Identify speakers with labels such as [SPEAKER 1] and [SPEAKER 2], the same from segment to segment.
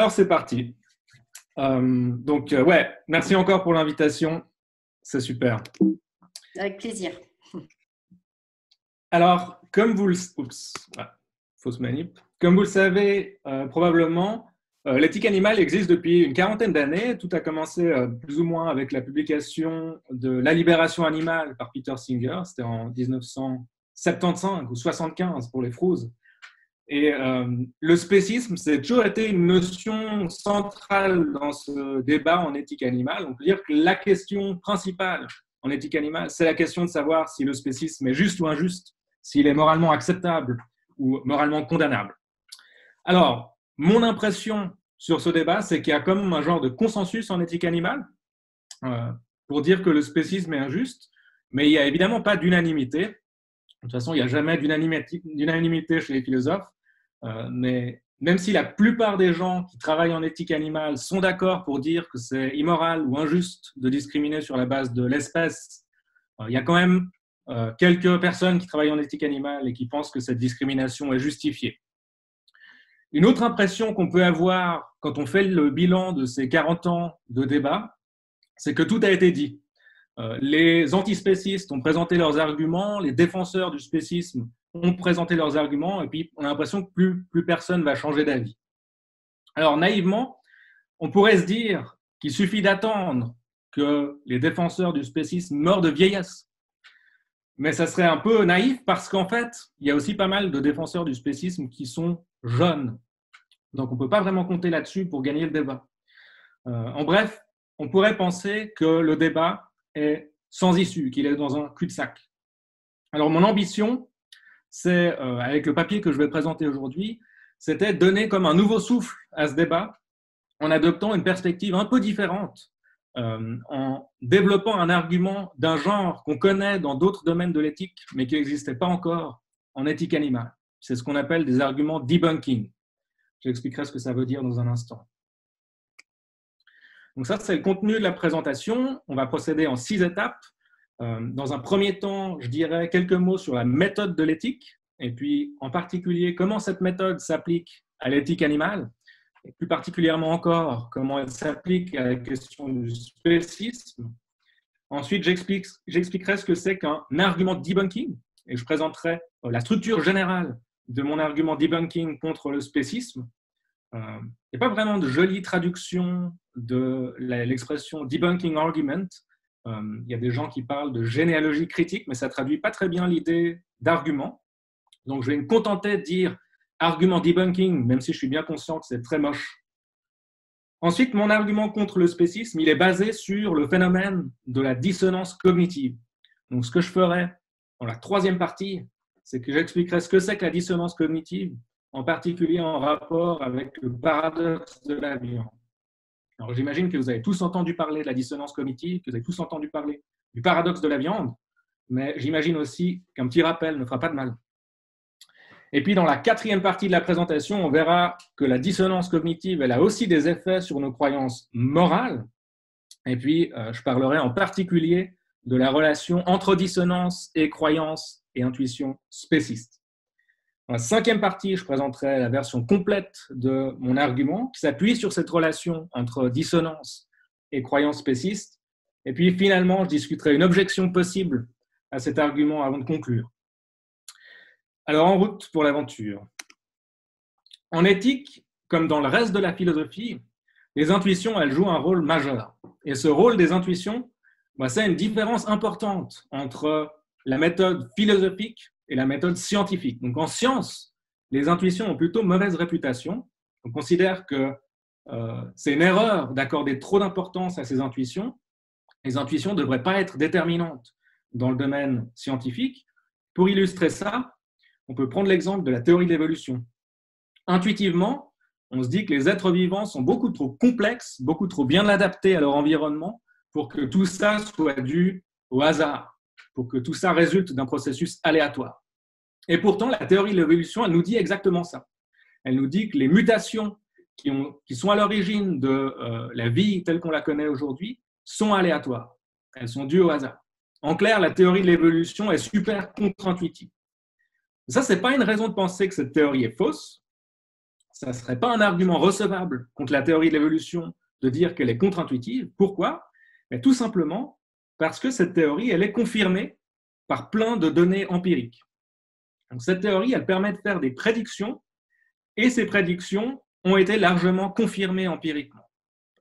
[SPEAKER 1] Alors c'est parti. Euh, donc euh, ouais, merci encore pour l'invitation. C'est super.
[SPEAKER 2] Avec plaisir.
[SPEAKER 1] Alors, comme vous le, Oups, fausse manip. Comme vous le savez euh, probablement, l'éthique animale existe depuis une quarantaine d'années. Tout a commencé plus ou moins avec la publication de La libération animale par Peter Singer. C'était en 1975 ou 75 pour les Frouzes. Et euh, le spécisme, c'est toujours été une notion centrale dans ce débat en éthique animale. On peut dire que la question principale en éthique animale, c'est la question de savoir si le spécisme est juste ou injuste, s'il est moralement acceptable ou moralement condamnable. Alors, mon impression sur ce débat, c'est qu'il y a comme un genre de consensus en éthique animale euh, pour dire que le spécisme est injuste, mais il n'y a évidemment pas d'unanimité. De toute façon, il n'y a jamais d'unanimité chez les philosophes. Euh, mais même si la plupart des gens qui travaillent en éthique animale sont d'accord pour dire que c'est immoral ou injuste de discriminer sur la base de l'espèce, euh, il y a quand même euh, quelques personnes qui travaillent en éthique animale et qui pensent que cette discrimination est justifiée. Une autre impression qu'on peut avoir quand on fait le bilan de ces 40 ans de débat, c'est que tout a été dit. Les antispécistes ont présenté leurs arguments, les défenseurs du spécisme ont présenté leurs arguments et puis on a l'impression que plus, plus personne va changer d'avis. Alors naïvement, on pourrait se dire qu'il suffit d'attendre que les défenseurs du spécisme meurent de vieillesse. Mais ça serait un peu naïf parce qu'en fait, il y a aussi pas mal de défenseurs du spécisme qui sont jeunes. Donc on ne peut pas vraiment compter là-dessus pour gagner le débat. Euh, en bref, on pourrait penser que le débat est sans issue, qu'il est dans un cul-de-sac. Alors mon ambition, c'est, euh, avec le papier que je vais présenter aujourd'hui, c'était donner comme un nouveau souffle à ce débat en adoptant une perspective un peu différente, euh, en développant un argument d'un genre qu'on connaît dans d'autres domaines de l'éthique, mais qui n'existait pas encore en éthique animale. C'est ce qu'on appelle des arguments debunking. J'expliquerai ce que ça veut dire dans un instant. Donc ça, c'est le contenu de la présentation. On va procéder en six étapes. Euh, dans un premier temps, je dirais quelques mots sur la méthode de l'éthique, et puis en particulier comment cette méthode s'applique à l'éthique animale, et plus particulièrement encore comment elle s'applique à la question du spécisme. Ensuite, j'expliquerai ce que c'est qu'un argument debunking, et je présenterai euh, la structure générale de mon argument debunking contre le spécisme. Euh, il n'y a pas vraiment de jolie traduction de l'expression debunking argument, il y a des gens qui parlent de généalogie critique, mais ça traduit pas très bien l'idée d'argument. Donc, je vais me contenter de dire argument debunking, même si je suis bien conscient que c'est très moche. Ensuite, mon argument contre le spécisme, il est basé sur le phénomène de la dissonance cognitive. Donc, ce que je ferai dans la troisième partie, c'est que j'expliquerai ce que c'est que la dissonance cognitive, en particulier en rapport avec le paradoxe de la viande. Alors j'imagine que vous avez tous entendu parler de la dissonance cognitive, que vous avez tous entendu parler du paradoxe de la viande, mais j'imagine aussi qu'un petit rappel ne fera pas de mal. Et puis dans la quatrième partie de la présentation, on verra que la dissonance cognitive, elle a aussi des effets sur nos croyances morales. Et puis euh, je parlerai en particulier de la relation entre dissonance et croyance et intuition spéciste. La cinquième partie, je présenterai la version complète de mon argument qui s'appuie sur cette relation entre dissonance et croyance spéciste. Et puis finalement, je discuterai une objection possible à cet argument avant de conclure. Alors en route pour l'aventure. En éthique, comme dans le reste de la philosophie, les intuitions, elles jouent un rôle majeur. Et ce rôle des intuitions, bah, c'est une différence importante entre la méthode philosophique et la méthode scientifique. Donc en science, les intuitions ont plutôt mauvaise réputation. On considère que euh, c'est une erreur d'accorder trop d'importance à ces intuitions. Les intuitions ne devraient pas être déterminantes dans le domaine scientifique. Pour illustrer ça, on peut prendre l'exemple de la théorie de l'évolution. Intuitivement, on se dit que les êtres vivants sont beaucoup trop complexes, beaucoup trop bien adaptés à leur environnement pour que tout ça soit dû au hasard pour que tout ça résulte d'un processus aléatoire. Et pourtant, la théorie de l'évolution, elle nous dit exactement ça. Elle nous dit que les mutations qui, ont, qui sont à l'origine de euh, la vie telle qu'on la connaît aujourd'hui sont aléatoires. Elles sont dues au hasard. En clair, la théorie de l'évolution est super contre-intuitive. Ça, ce n'est pas une raison de penser que cette théorie est fausse. ça ne serait pas un argument recevable contre la théorie de l'évolution de dire qu'elle est contre-intuitive. Pourquoi? Mais Tout simplement parce que cette théorie, elle est confirmée par plein de données empiriques. Cette théorie, elle permet de faire des prédictions et ces prédictions ont été largement confirmées empiriquement.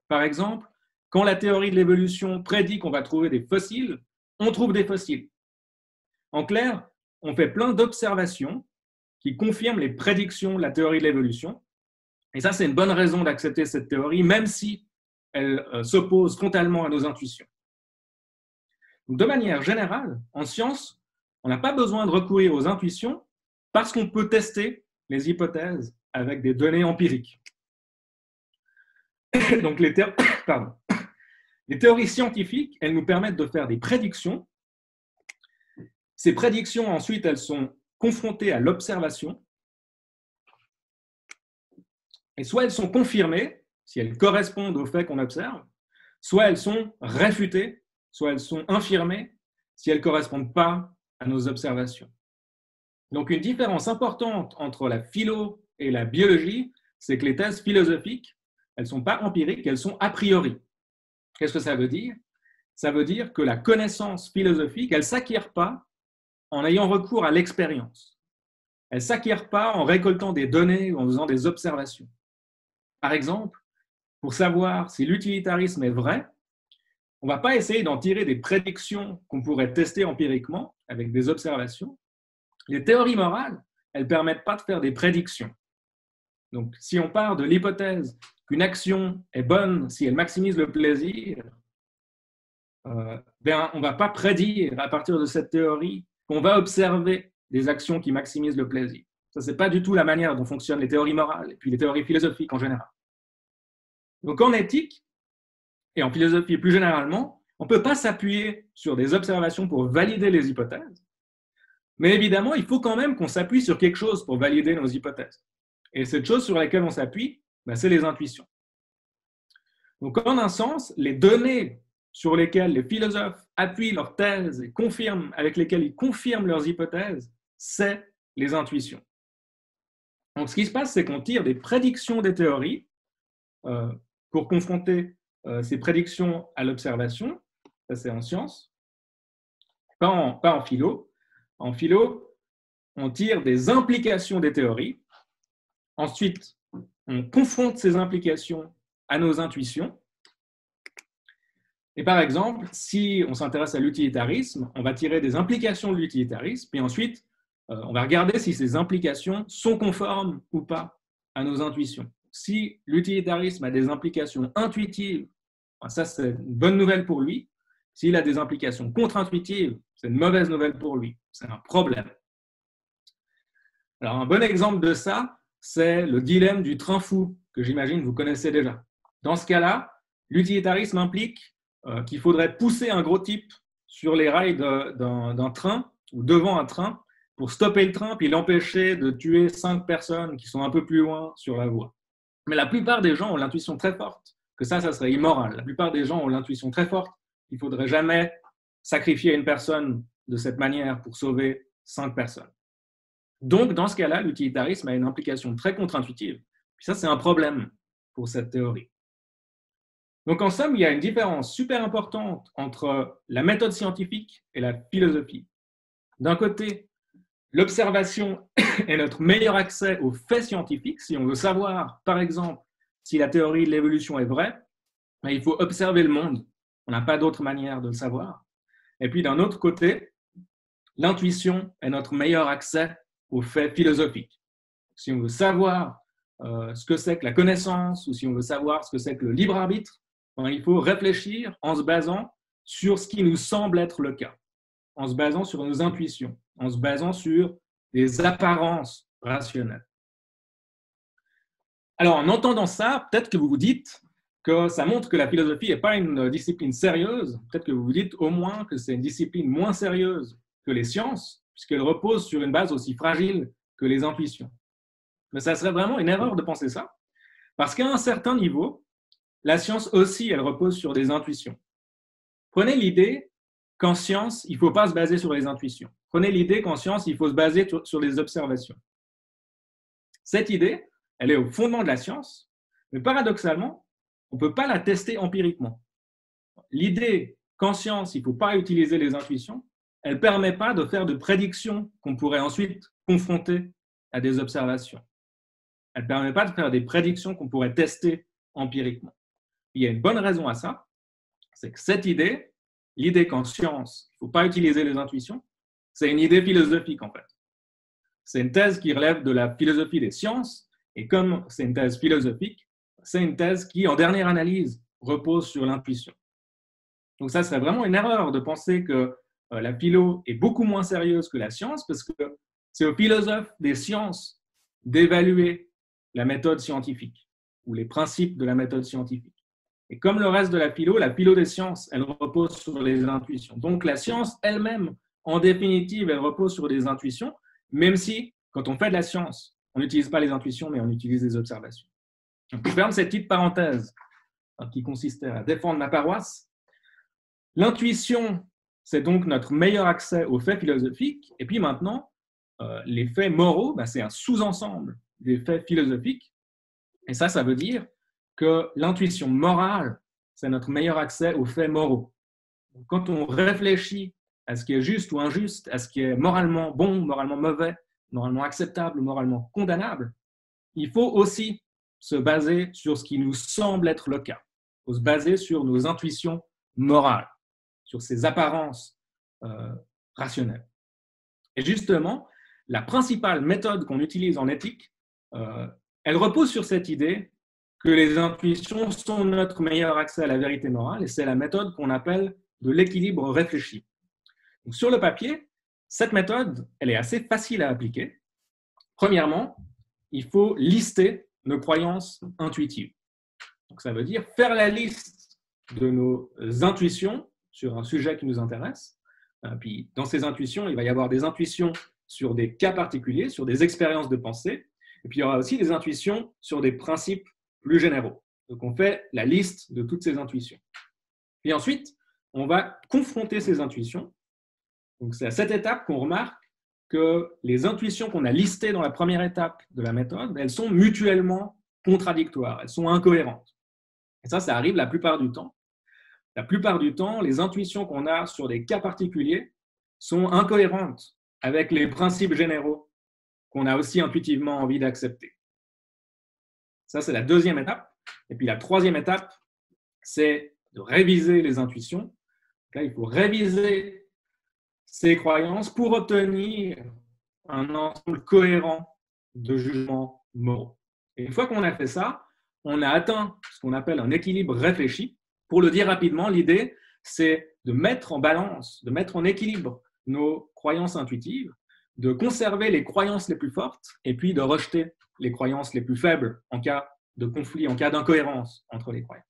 [SPEAKER 1] Par exemple, quand la théorie de l'évolution prédit qu'on va trouver des fossiles, on trouve des fossiles. En clair, on fait plein d'observations qui confirment les prédictions de la théorie de l'évolution. Et ça, c'est une bonne raison d'accepter cette théorie, même si elle euh, s'oppose frontalement à nos intuitions. De manière générale, en science, on n'a pas besoin de recourir aux intuitions parce qu'on peut tester les hypothèses avec des données empiriques. Donc les, les théories scientifiques, elles nous permettent de faire des prédictions. Ces prédictions, ensuite, elles sont confrontées à l'observation. Et soit elles sont confirmées, si elles correspondent aux faits qu'on observe, soit elles sont réfutées, soit elles sont infirmées, si elles ne correspondent pas à nos observations. Donc une différence importante entre la philo et la biologie, c'est que les thèses philosophiques, elles ne sont pas empiriques, elles sont a priori. Qu'est-ce que ça veut dire? Ça veut dire que la connaissance philosophique, elle ne s'acquiert pas en ayant recours à l'expérience. Elle ne s'acquiert pas en récoltant des données ou en faisant des observations. Par exemple, pour savoir si l'utilitarisme est vrai, on ne va pas essayer d'en tirer des prédictions qu'on pourrait tester empiriquement avec des observations, les théories morales, elles ne permettent pas de faire des prédictions. Donc, si on part de l'hypothèse qu'une action est bonne si elle maximise le plaisir, euh, ben, on ne va pas prédire à partir de cette théorie qu'on va observer des actions qui maximisent le plaisir. Ça, ce n'est pas du tout la manière dont fonctionnent les théories morales et puis les théories philosophiques en général. Donc, en éthique et en philosophie plus généralement, on ne peut pas s'appuyer sur des observations pour valider les hypothèses. Mais évidemment, il faut quand même qu'on s'appuie sur quelque chose pour valider nos hypothèses. Et cette chose sur laquelle on s'appuie, ben, c'est les intuitions. Donc, en un sens, les données sur lesquelles les philosophes appuient leurs thèses et confirment, avec lesquelles ils confirment leurs hypothèses, c'est les intuitions. Donc, ce qui se passe, c'est qu'on tire des prédictions des théories euh, pour confronter euh, ces prédictions à l'observation. Ça, c'est en science, pas pas en philo. En philo, on tire des implications des théories. Ensuite, on confronte ces implications à nos intuitions. Et par exemple, si on s'intéresse à l'utilitarisme, on va tirer des implications de l'utilitarisme, puis ensuite, euh, on va regarder si ces implications sont conformes ou pas à nos intuitions. Si l'utilitarisme a des implications intuitives, ben ça c'est une bonne nouvelle pour lui. S'il a des implications contre-intuitives, c'est une mauvaise nouvelle pour lui. C'est un problème. Un bon exemple de ça, c'est le dilemme du train fou, que j'imagine vous connaissez déjà. Dans ce cas-là, l'utilitarisme implique euh, qu'il faudrait pousser un gros type sur les rails d'un train ou devant un train pour stopper le train puis l'empêcher de tuer cinq personnes qui sont un peu plus loin sur la voie. Mais la plupart des gens ont l'intuition très forte que ça, ça serait immoral. La plupart des gens ont l'intuition très forte qu'il ne faudrait jamais sacrifier une personne de cette manière pour sauver cinq personnes. Donc, dans ce cas-là, l'utilitarisme a une implication très contre-intuitive. Puis ça, c'est un problème pour cette théorie. Donc, en somme, il y a une différence super importante entre la méthode scientifique et la philosophie. D'un côté, l'observation est notre meilleur accès aux faits scientifiques. Si on veut savoir, par exemple, si la théorie de l'évolution est vraie, ben, il faut observer le monde. On n'a pas d'autre manière de le savoir. Et puis d'un autre côté, l'intuition est notre meilleur accès aux faits philosophiques. Si on veut savoir euh, ce que c'est que la connaissance ou si on veut savoir ce que c'est que le libre arbitre, ben, il faut réfléchir en se basant sur ce qui nous semble être le cas, en se basant sur nos intuitions, en se basant sur des apparences rationnelles. Alors, en entendant ça, peut-être que vous vous dites, que ça montre que la philosophie n'est pas une discipline sérieuse. Peut-être que vous vous dites au moins que c'est une discipline moins sérieuse que les sciences, puisqu'elle repose sur une base aussi fragile que les intuitions. Mais ça serait vraiment une erreur de penser ça, parce qu'à un certain niveau, la science aussi, elle repose sur des intuitions. Prenez l'idée qu'en science, il ne faut pas se baser sur les intuitions. Prenez l'idée qu'en science, il faut se baser sur les observations. Cette idée, elle est au fondement de la science, mais paradoxalement, on ne peut pas la tester empiriquement. L'idée qu'en science, il ne faut pas utiliser les intuitions, elle ne permet pas de faire de prédictions qu'on pourrait ensuite confronter à des observations. Elle ne permet pas de faire des prédictions qu'on pourrait tester empiriquement. Il y a une bonne raison à ça, c'est que cette idée, l'idée qu'en science, il ne faut pas utiliser les intuitions, c'est une idée philosophique en fait. C'est une thèse qui relève de la philosophie des sciences, et comme c'est une thèse philosophique, c'est une thèse qui, en dernière analyse, repose sur l'intuition. Donc ça serait vraiment une erreur de penser que euh, la philo est beaucoup moins sérieuse que la science, parce que c'est aux philosophes des sciences d'évaluer la méthode scientifique ou les principes de la méthode scientifique. Et comme le reste de la philo, la philo des sciences, elle repose sur les intuitions. Donc la science elle-même, en définitive, elle repose sur des intuitions, même si, quand on fait de la science, on n'utilise pas les intuitions, mais on utilise des observations. je ferme cette petite parenthèse hein, qui consistait à défendre ma paroisse. L'intuition, c'est donc notre meilleur accès aux faits philosophiques. Et puis maintenant, euh, les faits moraux, ben, c'est un sous-ensemble des faits philosophiques. Et ça, ça veut dire que l'intuition morale, c'est notre meilleur accès aux faits moraux. Quand on réfléchit à ce qui est juste ou injuste, à ce qui est moralement bon, moralement mauvais, moralement acceptable moralement condamnable, il faut aussi se baser sur ce qui nous semble être le cas. Il faut se baser sur nos intuitions morales, sur ces apparences euh, rationnelles. Et justement, la principale méthode qu'on utilise en éthique, euh, elle repose sur cette idée que les intuitions sont notre meilleur accès à la vérité morale, et c'est la méthode qu'on appelle de l'équilibre réfléchi. Sur le papier, cette méthode, elle est assez facile à appliquer. Premièrement, il faut lister nos croyances intuitives. Ça veut dire faire la liste de nos intuitions sur un sujet qui nous intéresse. Euh, puis, dans ces intuitions, il va y avoir des intuitions sur des cas particuliers, sur des expériences de pensée, et puis il y aura aussi des intuitions sur des principes plus généraux. Donc on fait la liste de toutes ces intuitions. Puis ensuite, on va confronter ces intuitions. Donc c'est à cette étape qu'on remarque que les intuitions qu'on a listées dans la première étape de la méthode, elles sont mutuellement contradictoires, elles sont incohérentes. Et ça, ça arrive la plupart du temps. La plupart du temps, les intuitions qu'on a sur des cas particuliers sont incohérentes avec les principes généraux qu'on a aussi intuitivement envie d'accepter. Ça, c'est la deuxième étape. Et puis la troisième étape, c'est de réviser les intuitions. Il faut réviser ces croyances pour obtenir un ensemble cohérent de jugements moraux. Une fois qu'on a fait ça, on a atteint ce qu'on appelle un équilibre réfléchi. Pour le dire rapidement, l'idée, c'est de mettre en balance, de mettre en équilibre nos croyances intuitives, de conserver les croyances les plus fortes et puis de rejeter les croyances les plus faibles en cas de conflit, en cas d'incohérence entre les croyances.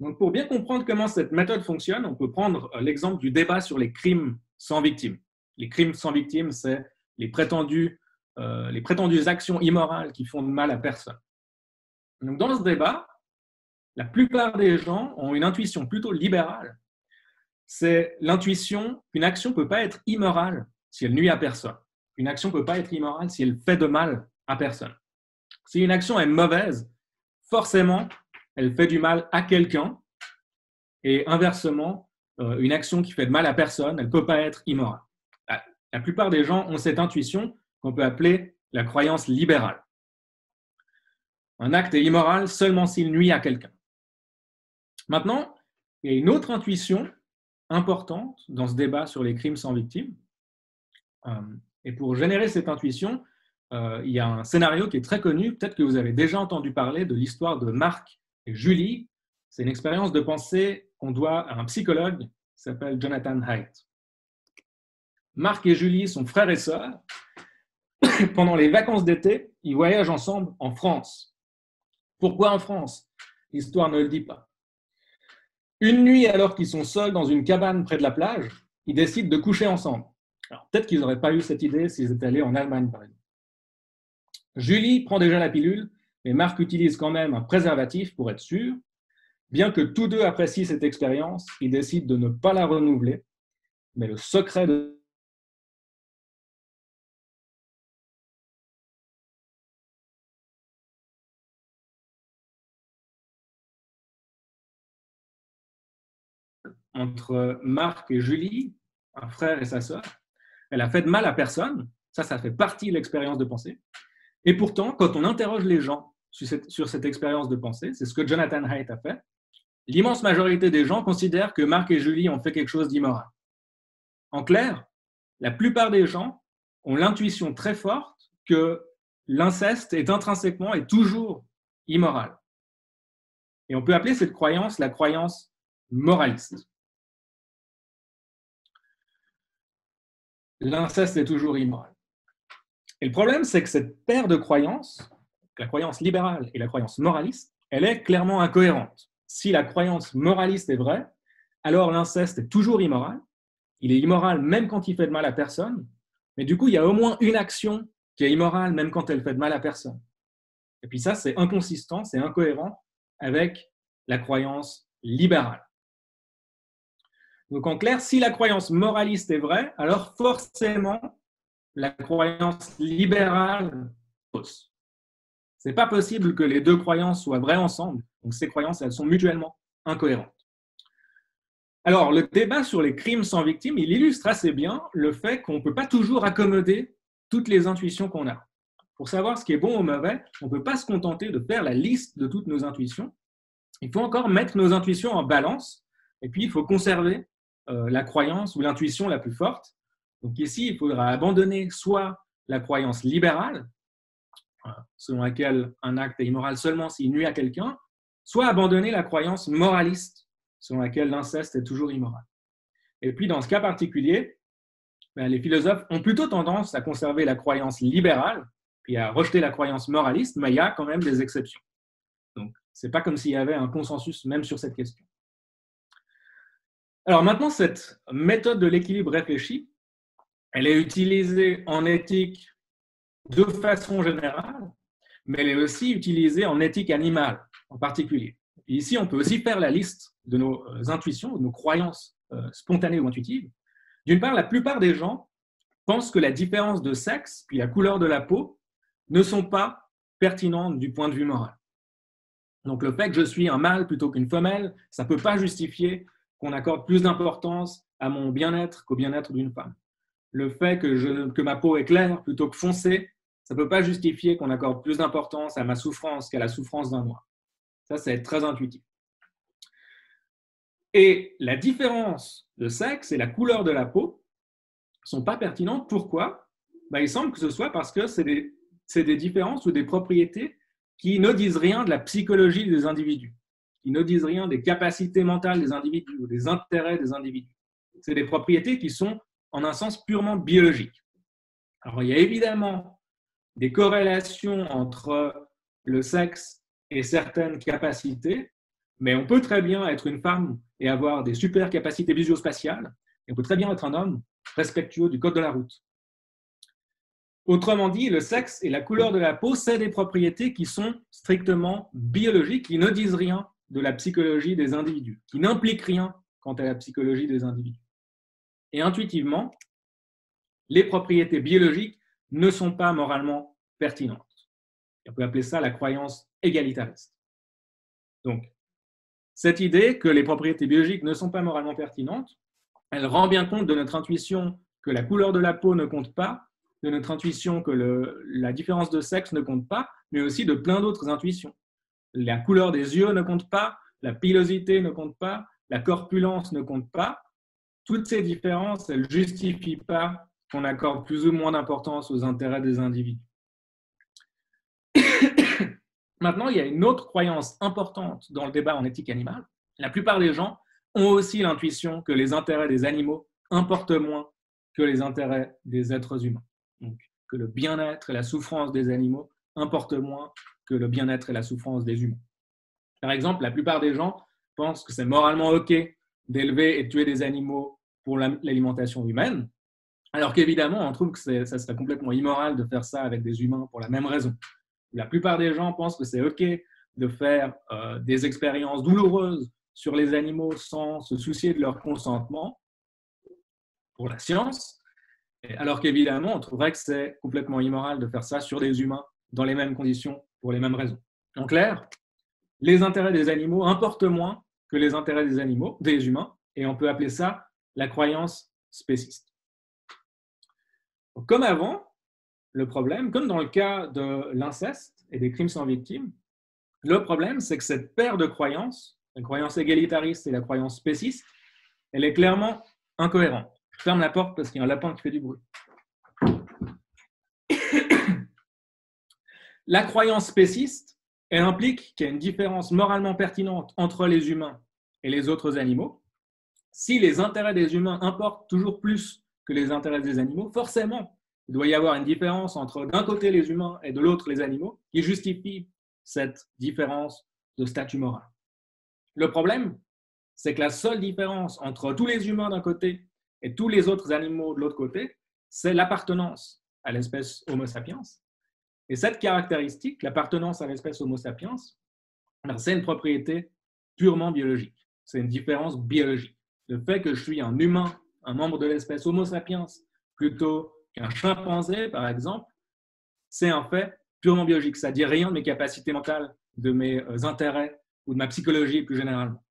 [SPEAKER 1] Donc, pour bien comprendre comment cette méthode fonctionne, on peut prendre euh, l'exemple du débat sur les crimes sans victime. Les crimes sans victime, c'est les, prétendues, euh, les prétendues actions immorales qui font de mal à personne. Donc, dans ce débat, la plupart des gens ont une intuition plutôt libérale. C'est l'intuition qu'une action ne peut pas être immorale si elle nuit à personne. Une action ne peut pas être immorale si elle fait de mal à personne. Si une action est mauvaise, forcément, elle fait du mal à quelqu'un. Et inversement, euh, une action qui fait de mal à personne, elle ne peut pas être immorale. La plupart des gens ont cette intuition qu'on peut appeler la croyance libérale. Un acte est immoral seulement s'il nuit à quelqu'un. Maintenant, il y a une autre intuition importante dans ce débat sur les crimes sans victime. Euh, et pour générer cette intuition, il y a un scénario qui est très connu, peut-être que vous avez déjà entendu parler de l'histoire de Marc et Julie. C'est une expérience de pensée qu'on doit à un psychologue qui s'appelle Jonathan Haidt. Marc et Julie sont frères et sœurs. Pendant les vacances d'été, ils voyagent ensemble en France. Pourquoi en France? L'histoire ne le dit pas. Une nuit, alors qu'ils sont seuls dans une cabane près de la plage, ils décident de coucher ensemble. Peut-être qu'ils n'auraient pas eu cette idée s'ils étaient allés en Allemagne, par exemple. Julie prend déjà la pilule, mais Marc utilise quand même un préservatif pour être sûr. Bien que tous deux apprécient cette expérience, ils décident de ne pas la renouveler. Mais le secret de entre Marc et Julie, un frère et sa sœur. Elle a fait de mal à personne. Ça, ça fait partie de l'expérience de pensée. Et pourtant, quand on interroge les gens sur cette, expérience de pensée, c'est ce que Jonathan Haidt a fait, l'immense majorité des gens considèrent que Marc et Julie ont fait quelque chose d'immoral. En clair, la plupart des gens ont l'intuition très forte que l'inceste est intrinsèquement et toujours immoral. Et on peut appeler cette croyance la croyance moraliste. L'inceste est toujours immoral. Et le problème, c'est que cette paire de croyances, la croyance libérale et la croyance moraliste, elle est clairement incohérente. Si la croyance moraliste est vraie, alors l'inceste est toujours immoral. Il est immoral même quand il fait de mal à personne. Mais du coup, il y a au moins une action qui est immorale même quand elle fait de mal à personne. Et puis ça, c'est inconsistant, c'est incohérent avec la croyance libérale. Donc en clair, si la croyance moraliste est vraie, alors forcément, la croyance libérale fausse. Ce n'est pas possible que les deux croyances soient vraies ensemble. Donc ces croyances, elles sont mutuellement incohérentes. Alors, le débat sur les crimes sans victime, il illustre assez bien le fait qu'on ne peut pas toujours accommoder toutes les intuitions qu'on a. Pour savoir ce qui est bon ou mauvais, on ne peut pas se contenter de faire la liste de toutes nos intuitions. Il faut encore mettre nos intuitions en balance et puis il faut conserver euh, la croyance ou l'intuition la plus forte. Donc ici, il faudra abandonner soit la croyance libérale, selon laquelle un acte est immoral seulement s'il nuit à quelqu'un, soit abandonner la croyance moraliste, selon laquelle l'inceste est toujours immoral. Et puis dans ce cas particulier, ben, les philosophes ont plutôt tendance à conserver la croyance libérale, puis à rejeter la croyance moraliste, mais il y a quand même des exceptions. Donc, ce n'est pas comme s'il y avait un consensus même sur cette question. Alors maintenant, cette méthode de l'équilibre réfléchi, elle est utilisée en éthique de façon générale, mais elle est aussi utilisée en éthique animale en particulier. ici, on peut aussi faire la liste de nos intuitions, de nos croyances euh, spontanées ou intuitives, d'une part, la plupart des gens pensent que la différence de sexe, puis la couleur de la peau, ne sont pas pertinentes du point de vue moral. Donc le fait que je suis un mâle plutôt qu'une femelle, ça ne peut pas justifier qu'on accorde plus d'importance à mon bien-être qu'au bien-être d'une femme. Le fait que, je, que ma peau est claire plutôt que foncée, ça ne peut pas justifier qu'on accorde plus d'importance à ma souffrance qu'à la souffrance d'un noir. Ça, c'est très intuitif. Et la différence de sexe et la couleur de la peau ne sont pas pertinentes. Pourquoi? Ben, Il semble que ce soit parce que c'est des, des, différences ou des propriétés qui ne disent rien de la psychologie des individus, qui ne disent rien des capacités mentales des individus ou des intérêts des individus. C'est des propriétés qui sont en un sens purement biologique. Alors il y a évidemment des corrélations entre le sexe et certaines capacités, mais on peut très bien être une femme et avoir des super capacités visio-spatiales, et on peut très bien être un homme respectueux du code de la route. Autrement dit, le sexe et la couleur de la peau, c'est des propriétés qui sont strictement biologiques, qui ne disent rien de la psychologie des individus, qui n'impliquent rien quant à la psychologie des individus. Et intuitivement, les propriétés biologiques ne sont pas moralement pertinentes. On peut appeler ça la croyance égalitariste. Donc, cette idée que les propriétés biologiques ne sont pas moralement pertinentes, elle rend bien compte de notre intuition que la couleur de la peau ne compte pas, de notre intuition que la différence de sexe ne compte pas, mais aussi de plein d'autres intuitions. La couleur des yeux ne compte pas, la pilosité ne compte pas, la corpulence ne compte pas. Toutes ces différences, elles ne justifient pas qu'on accorde plus ou moins d'importance aux intérêts des individus. Maintenant, il y a une autre croyance importante dans le débat en éthique animale. La plupart des gens ont aussi l'intuition que les intérêts des animaux importent moins que les intérêts des êtres humains. Donc, que le bien-être et la souffrance des animaux importent moins que le bien-être et la souffrance des humains. Par exemple, la plupart des gens pensent que c'est moralement OK d'élever et de tuer des animaux pour l'alimentation humaine, alors qu'évidemment, on trouve que ça serait complètement immoral de faire ça avec des humains pour la même raison. La plupart des gens pensent que c'est OK de faire euh, des expériences douloureuses sur les animaux sans se soucier de leur consentement pour la science, alors qu'évidemment, on trouverait que c'est complètement immoral de faire ça sur des humains dans les mêmes conditions pour les mêmes raisons. En clair, les intérêts des animaux importent moins que les intérêts des animaux, des humains, et on peut appeler ça la croyance spéciste. comme avant, le problème, comme dans le cas de l'inceste et des crimes sans victime, le problème, c'est que cette paire de croyances, la croyance égalitariste et la croyance spéciste, elle est clairement incohérente. Je ferme la porte parce qu'il y a un lapin qui fait du bruit. la croyance spéciste, elle implique qu'il y a une différence moralement pertinente entre les humains et les autres animaux. Si les intérêts des humains importent toujours plus que les intérêts des animaux, forcément, il doit y avoir une différence entre d'un côté les humains et de l'autre les animaux qui justifie cette différence de statut moral. Le problème, c'est que la seule différence entre tous les humains d'un côté et tous les autres animaux de l'autre côté, c'est l'appartenance à l'espèce Homo sapiens. Et cette caractéristique, l'appartenance à l'espèce Homo sapiens, ben, c'est une propriété purement biologique. C'est une différence biologique. Le fait que je suis un humain, un membre de l'espèce Homo sapiens, plutôt qu'un chimpanzé, par exemple, c'est un fait purement biologique. Ça ne dit rien de mes capacités mentales, de mes euh, intérêts ou de ma psychologie plus généralement.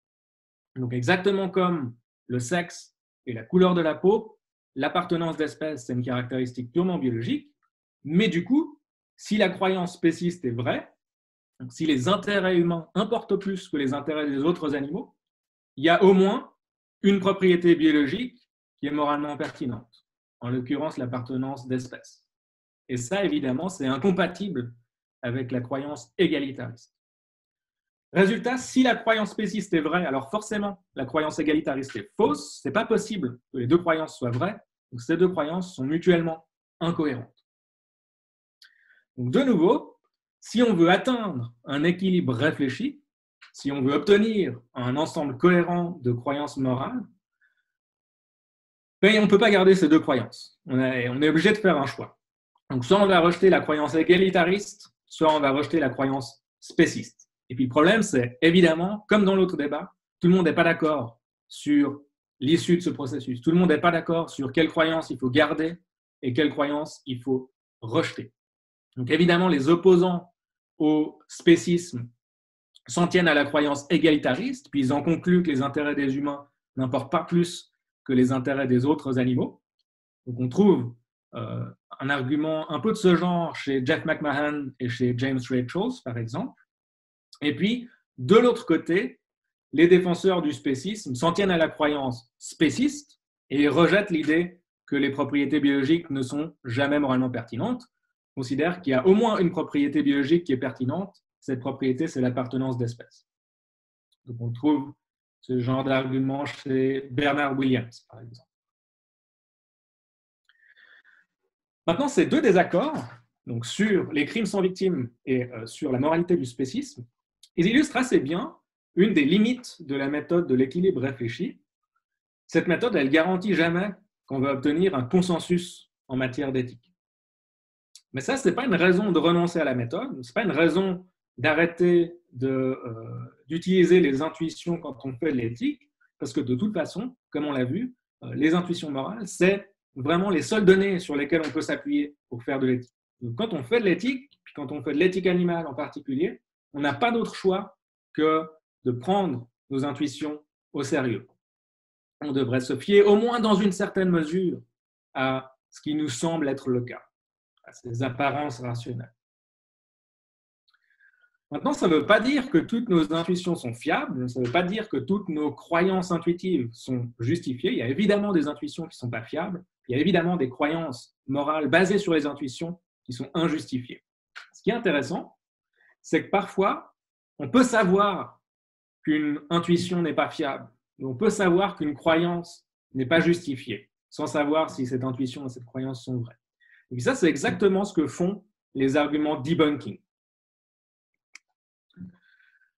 [SPEAKER 1] Donc exactement comme le sexe et la couleur de la peau, l'appartenance d'espèce, c'est une caractéristique purement biologique. Mais du coup, si la croyance spéciste est vraie, si les intérêts humains importent plus que les intérêts des autres animaux, il y a au moins une propriété biologique qui est moralement pertinente, en l'occurrence l'appartenance d'espèce. Et ça, évidemment, c'est incompatible avec la croyance égalitariste. Résultat, si la croyance spéciste est vraie, alors forcément la croyance égalitariste est fausse. Ce n'est pas possible que les deux croyances soient vraies. Donc ces deux croyances sont mutuellement incohérentes. Donc de nouveau, si on veut atteindre un équilibre réfléchi, si on veut obtenir un ensemble cohérent de croyances morales, ben, on ne peut pas garder ces deux croyances. On est, on est obligé de faire un choix. Donc soit on va rejeter la croyance égalitariste, soit on va rejeter la croyance spéciste. Et puis le problème, c'est évidemment, comme dans l'autre débat, tout le monde n'est pas d'accord sur l'issue de ce processus. Tout le monde n'est pas d'accord sur quelle croyance il faut garder et quelle croyance il faut rejeter. Donc évidemment, les opposants au spécisme s'en tiennent à la croyance égalitariste, puis ils en concluent que les intérêts des humains n'importent pas plus que les intérêts des autres animaux. On trouve euh, un argument un peu de ce genre chez Jeff McMahon et chez James Rachels, par exemple. Et puis, de l'autre côté, les défenseurs du spécisme s'en tiennent à la croyance spéciste et rejettent l'idée que les propriétés biologiques ne sont jamais moralement pertinentes, considèrent qu'il y a au moins une propriété biologique qui est pertinente. Cette propriété, c'est l'appartenance d'espèce. On trouve ce genre d'argument chez Bernard Williams, par exemple. Maintenant, ces deux désaccords, donc sur les crimes sans victime et euh, sur la moralité du spécisme, ils illustrent assez bien une des limites de la méthode de l'équilibre réfléchi. Cette méthode, elle garantit jamais qu'on va obtenir un consensus en matière d'éthique. Mais ça, ce n'est pas une raison de renoncer à la méthode, ce n'est pas une raison d'arrêter euh, d'utiliser les intuitions quand on fait de l'éthique, parce que de toute façon, comme on l'a vu, euh, les intuitions morales, c'est vraiment les seules données sur lesquelles on peut s'appuyer pour faire de l'éthique. quand on fait de l'éthique, puis quand on fait de l'éthique animale en particulier, on n'a pas d'autre choix que de prendre nos intuitions au sérieux. On devrait se fier au moins dans une certaine mesure à ce qui nous semble être le cas, à ces apparences rationnelles. Maintenant, ça ne veut pas dire que toutes nos intuitions sont fiables, ça ne veut pas dire que toutes nos croyances intuitives sont justifiées. Il y a évidemment des intuitions qui ne sont pas fiables, il y a évidemment des croyances morales basées sur les intuitions qui sont injustifiées. Ce qui est intéressant, c'est que parfois, on peut savoir qu'une intuition n'est pas fiable, on peut savoir qu'une croyance n'est pas justifiée, sans savoir si cette intuition et cette croyance sont vraies. Et ça, c'est exactement ce que font les arguments debunking.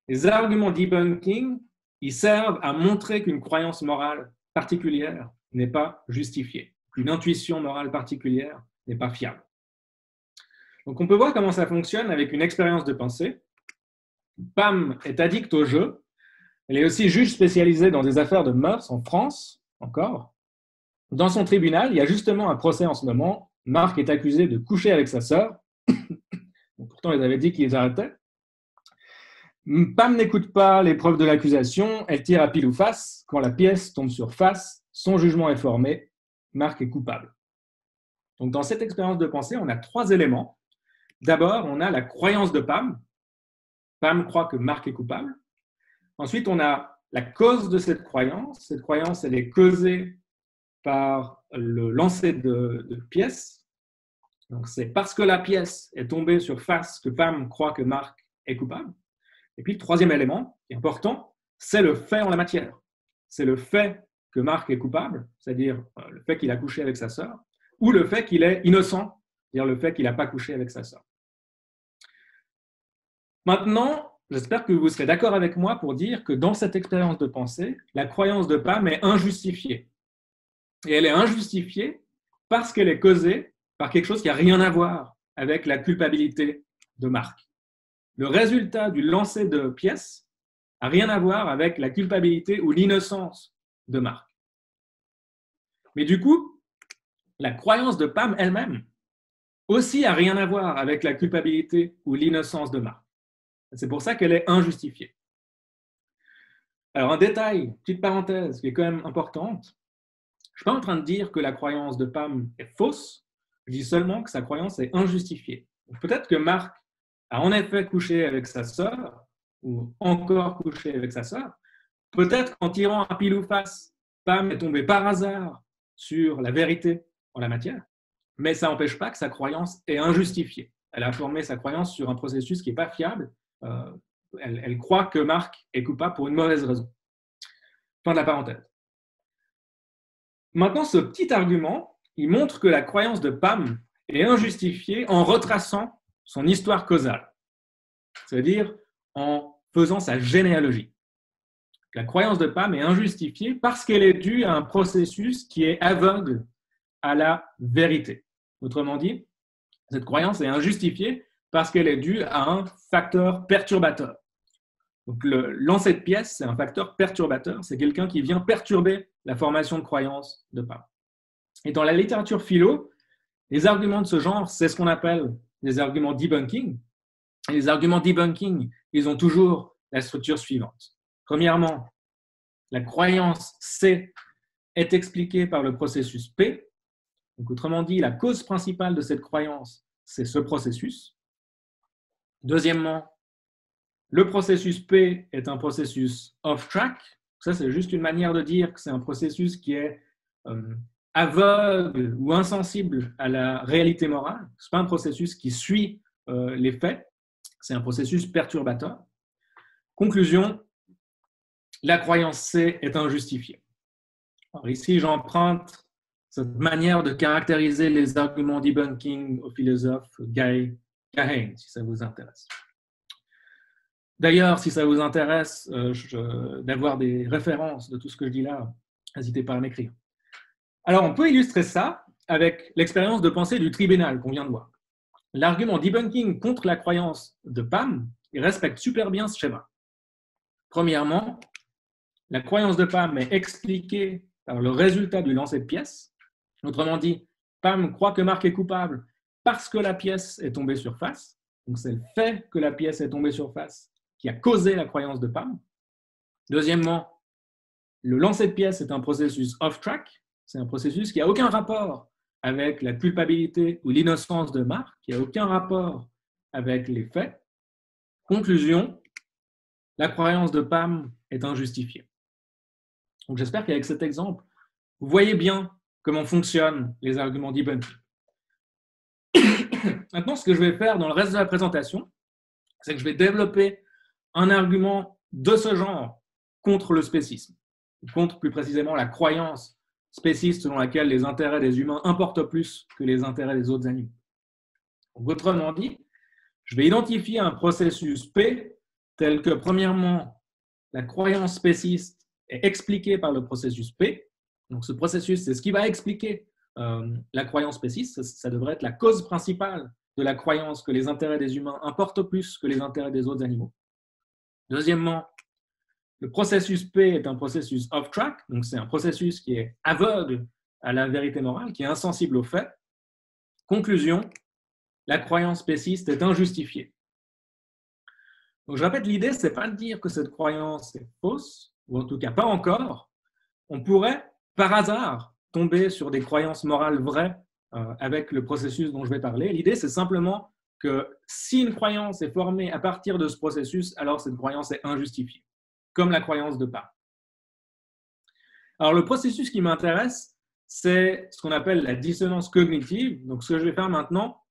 [SPEAKER 1] Les arguments debunking, ils servent à montrer qu'une croyance morale particulière n'est pas justifiée, qu'une intuition morale particulière n'est pas fiable. Donc on peut voir comment ça fonctionne avec une expérience de pensée. Pam est addict au jeu. Elle est aussi juge spécialisée dans des affaires de mœurs en France, encore. Dans son tribunal, il y a justement un procès en ce moment. Marc est accusé de coucher avec sa sœur. pourtant, ils avaient dit qu'ils arrêtaient. Pam n'écoute pas les preuves de l'accusation, elle tire à pile ou face. Quand la pièce tombe sur face, son jugement est formé, Marc est coupable. Donc dans cette expérience de pensée, on a trois éléments. D'abord, on a la croyance de Pam. Pam croit que Marc est coupable. Ensuite, on a la cause de cette croyance. Cette croyance, elle est causée par le lancer de, de pièces. Donc c'est parce que la pièce est tombée sur face que Pam croit que Marc est coupable. Et puis le troisième élément, important, c'est le fait en la matière. C'est le fait que Marc est coupable, c'est-à-dire euh, le fait qu'il a couché avec sa sœur, ou le fait qu'il est innocent, c'est-à-dire le fait qu'il n'a pas couché avec sa sœur. Maintenant, j'espère que vous serez d'accord avec moi pour dire que dans cette expérience de pensée, la croyance de Pam est injustifiée. Et elle est injustifiée parce qu'elle est causée par quelque chose qui n'a rien à voir avec la culpabilité de Marc le résultat du lancer de pièces n'a rien à voir avec la culpabilité ou l'innocence de Marc. Mais du coup, la croyance de Pam elle-même aussi n'a rien à voir avec la culpabilité ou l'innocence de Marc. C'est pour ça qu'elle est injustifiée. Alors un détail, petite parenthèse qui est quand même importante, je ne suis pas en train de dire que la croyance de Pam est fausse, je dis seulement que sa croyance est injustifiée. Peut-être que Marc a en effet couché avec sa sœur, ou encore couché avec sa sœur, peut-être qu'en tirant un pile ou face, Pam est tombée par hasard sur la vérité en la matière, mais ça n'empêche pas que sa croyance est injustifiée. Elle a formé sa croyance sur un processus qui n'est pas fiable. Euh, elle, croit que Marc est coupable pour une mauvaise raison. Fin de la parenthèse. Maintenant, ce petit argument, il montre que la croyance de Pam est injustifiée en retraçant son histoire causale, c'est-à-dire en faisant sa généalogie. La croyance de Pam est injustifiée parce qu'elle est due à un processus qui est aveugle à la vérité. Autrement dit, cette croyance est injustifiée parce qu'elle est due à un facteur perturbateur. Donc de pièce, c'est un facteur perturbateur, c'est quelqu'un qui vient perturber la formation de croyance de Pam. Et dans la littérature philo, les arguments de ce genre, c'est ce qu'on appelle des arguments debunking. Et les arguments debunking, ils ont toujours la structure suivante. Premièrement, la croyance C est expliquée par le processus P. Donc, autrement dit, la cause principale de cette croyance, c'est ce processus. Deuxièmement, le processus P est un processus off-track. Ça, c'est juste une manière de dire que c'est un processus qui est euh, aveugle ou insensible à la réalité morale. Ce n'est pas un processus qui suit euh, les faits, c'est un processus perturbateur. Conclusion, la croyance C est injustifiée. Alors ici, j'emprunte cette manière de caractériser les arguments debunking au philosophe Guy Kahane, si ça vous intéresse. D'ailleurs, si ça vous intéresse euh, d'avoir des références de tout ce que je dis là, n'hésitez pas à m'écrire. Alors, on peut illustrer ça avec l'expérience de pensée du tribunal qu'on vient de voir. L'argument debunking contre la croyance de Pam respecte super bien ce schéma. Premièrement, la croyance de Pam est expliquée par le résultat du lancer de pièce. Autrement dit, Pam croit que Marc est coupable parce que la pièce est tombée sur face. Donc c'est le fait que la pièce est tombée sur face qui a causé la croyance de Pam. Deuxièmement, le lancer de pièce est un processus off-track. C'est un processus qui n'a aucun rapport avec la culpabilité ou l'innocence de Marc, qui n'a aucun rapport avec les faits. Conclusion, la croyance de Pam est injustifiée. Donc j'espère qu'avec cet exemple, vous voyez bien comment fonctionnent les arguments debunking. Maintenant, ce que je vais faire dans le reste de la présentation, c'est que je vais développer un argument de ce genre contre le spécisme, contre plus précisément la croyance spéciste selon laquelle les intérêts des humains importent plus que les intérêts des autres animaux. autrement dit, je vais identifier un processus P tel que, premièrement, la croyance spéciste est expliquée par le processus P. Donc, ce processus, c'est ce qui va expliquer euh, la croyance spéciste. Ça, ça devrait être la cause principale de la croyance que les intérêts des humains importent plus que les intérêts des autres animaux. Deuxièmement, le processus P est un processus off-track, donc c'est un processus qui est aveugle à la vérité morale, qui est insensible aux faits. Conclusion, la croyance spéciste est injustifiée. Donc, je répète, l'idée, ce n'est pas de dire que cette croyance est fausse, ou en tout cas pas encore. On pourrait, par hasard, tomber sur des croyances morales vraies euh, avec le processus dont je vais parler. L'idée, c'est simplement que si une croyance est formée à partir de ce processus, alors cette croyance est injustifiée, comme la croyance de pas. Alors, le processus qui m'intéresse, c'est ce qu'on appelle la dissonance cognitive. Donc, ce que je vais faire maintenant,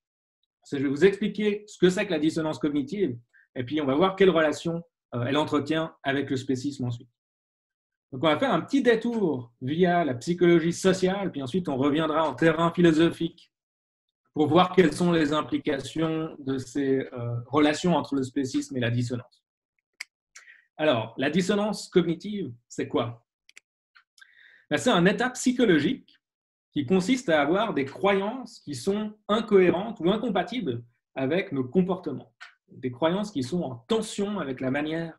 [SPEAKER 1] c'est que je vais vous expliquer ce que c'est que la dissonance cognitive et puis, on va voir quelle relation euh, elle entretient avec le spécisme ensuite. Donc, on va faire un petit détour via la psychologie sociale, puis ensuite, on reviendra en terrain philosophique pour voir quelles sont les implications de ces euh, relations entre le spécisme et la dissonance. Alors, la dissonance cognitive, c'est quoi? Ben, C'est un état psychologique qui consiste à avoir des croyances qui sont incohérentes ou incompatibles avec nos comportements des croyances qui sont en tension avec la manière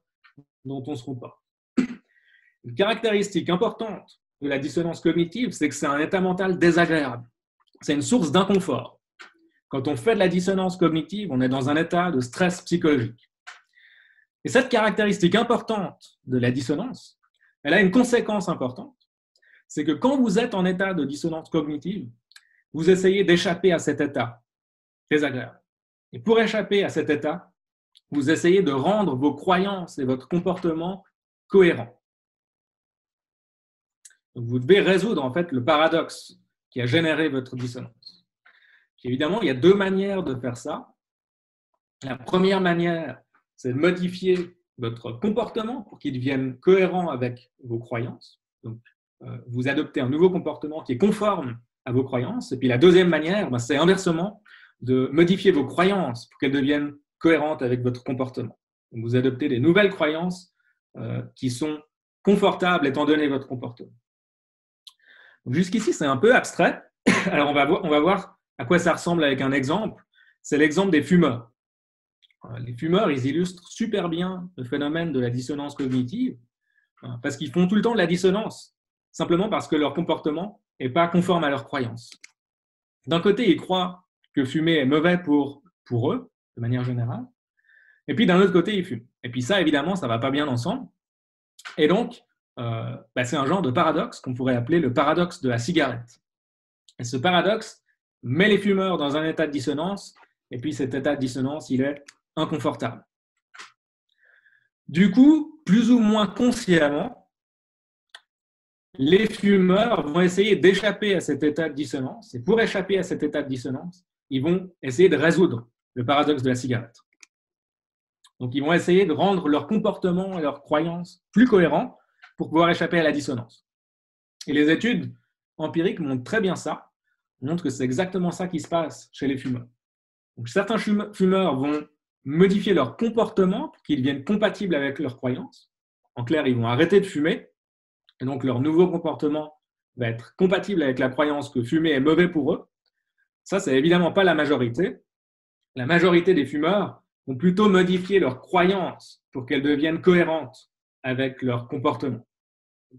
[SPEAKER 1] dont on se comporte. Une caractéristique importante de la dissonance cognitive, c'est que c'est un état mental désagréable. C'est une source d'inconfort. Quand on fait de la dissonance cognitive, on est dans un état de stress psychologique. Et cette caractéristique importante de la dissonance, elle a une conséquence importante. C'est que quand vous êtes en état de dissonance cognitive, vous essayez d'échapper à cet état désagréable. Et pour échapper à cet état, vous essayez de rendre vos croyances et votre comportement cohérents. vous devez résoudre en fait le paradoxe qui a généré votre dissonance. Évidemment, il y a deux manières de faire ça. La première manière, c'est de modifier votre comportement pour qu'il devienne cohérent avec vos croyances. Donc, euh, vous adoptez un nouveau comportement qui est conforme à vos croyances. Et puis la deuxième manière, ben, c'est inversement de modifier vos croyances pour qu'elles deviennent cohérentes avec votre comportement. Vous adoptez des nouvelles croyances euh, qui sont confortables étant donné votre comportement. Jusqu'ici, c'est un peu abstrait. Alors, on va, voir, on va voir à quoi ça ressemble avec un exemple? C'est l'exemple des fumeurs. Euh, les fumeurs, ils illustrent super bien le phénomène de la dissonance cognitive euh, parce qu'ils font tout le temps de la dissonance, simplement parce que leur comportement n'est pas conforme à leurs croyances. D'un côté, ils croient que fumer est mauvais pour, pour eux, de manière générale. Et puis d'un autre côté, ils fument. Et puis ça, évidemment, ça ne va pas bien ensemble. Et donc, euh, bah, c'est un genre de paradoxe qu'on pourrait appeler le paradoxe de la cigarette. Et ce paradoxe met les fumeurs dans un état de dissonance, et puis cet état de dissonance, il est inconfortable. Du coup, plus ou moins consciemment, les fumeurs vont essayer d'échapper à cet état de dissonance. Et pour échapper à cet état de dissonance, ils vont essayer de résoudre le paradoxe de la cigarette. Donc, ils vont essayer de rendre leur comportement et leurs croyances plus cohérents pour pouvoir échapper à la dissonance. Et les études empiriques montrent très bien ça, montrent que c'est exactement ça qui se passe chez les fumeurs. Donc, certains fumeurs vont modifier leur comportement pour qu'ils deviennent compatibles avec leurs croyances. En clair, ils vont arrêter de fumer, et donc leur nouveau comportement va être compatible avec la croyance que fumer est mauvais pour eux. Ça, c'est évidemment pas la majorité. La majorité des fumeurs vont plutôt modifier leurs croyances pour qu'elles deviennent cohérentes avec leur comportement.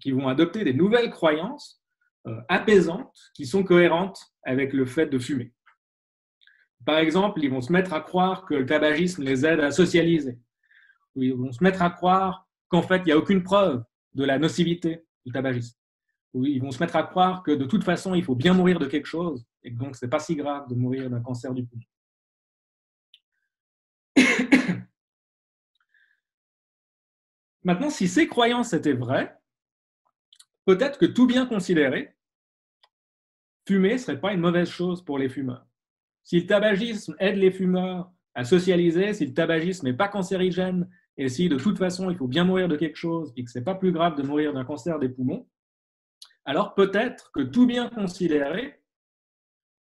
[SPEAKER 1] ils vont adopter des nouvelles croyances euh, apaisantes qui sont cohérentes avec le fait de fumer. Par exemple, ils vont se mettre à croire que le tabagisme les aide à socialiser. Ils vont se mettre à croire qu'en fait, il n'y a aucune preuve de la nocivité du tabagisme ils vont se mettre à croire que de toute façon, il faut bien mourir de quelque chose et que donc ce n'est pas si grave de mourir d'un cancer du poumon. Maintenant, si ces croyances étaient vraies, peut-être que tout bien considéré, fumer ne serait pas une mauvaise chose pour les fumeurs. Si le tabagisme aide les fumeurs à socialiser, si le tabagisme n'est pas cancérigène, et si de toute façon il faut bien mourir de quelque chose et que ce n'est pas plus grave de mourir d'un cancer des poumons, alors peut-être que tout bien considéré,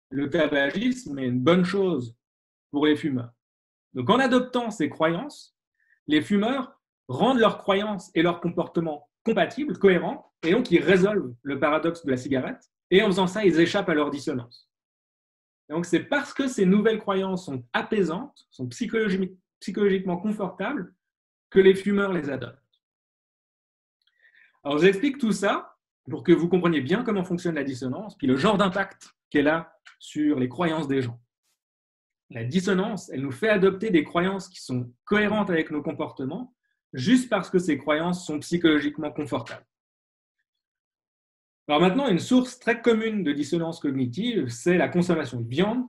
[SPEAKER 1] le tabagisme est une bonne chose pour les fumeurs. Donc en adoptant ces croyances, les fumeurs rendent leurs croyances et leurs comportements compatibles, cohérents, et donc ils résolvent le paradoxe de la cigarette, et en faisant ça, ils échappent à leur dissonance. donc c'est parce que ces nouvelles croyances sont apaisantes, sont psychologiquement confortables, que les fumeurs les adoptent. Alors j'explique tout ça pour que vous compreniez bien comment fonctionne la dissonance, puis le genre d'impact qu'elle a sur les croyances des gens. la dissonance, elle nous fait adopter des croyances qui sont cohérentes avec nos comportements, juste parce que ces croyances sont psychologiquement confortables. Alors maintenant, une source très commune de dissonance cognitive, c'est la consommation de viande.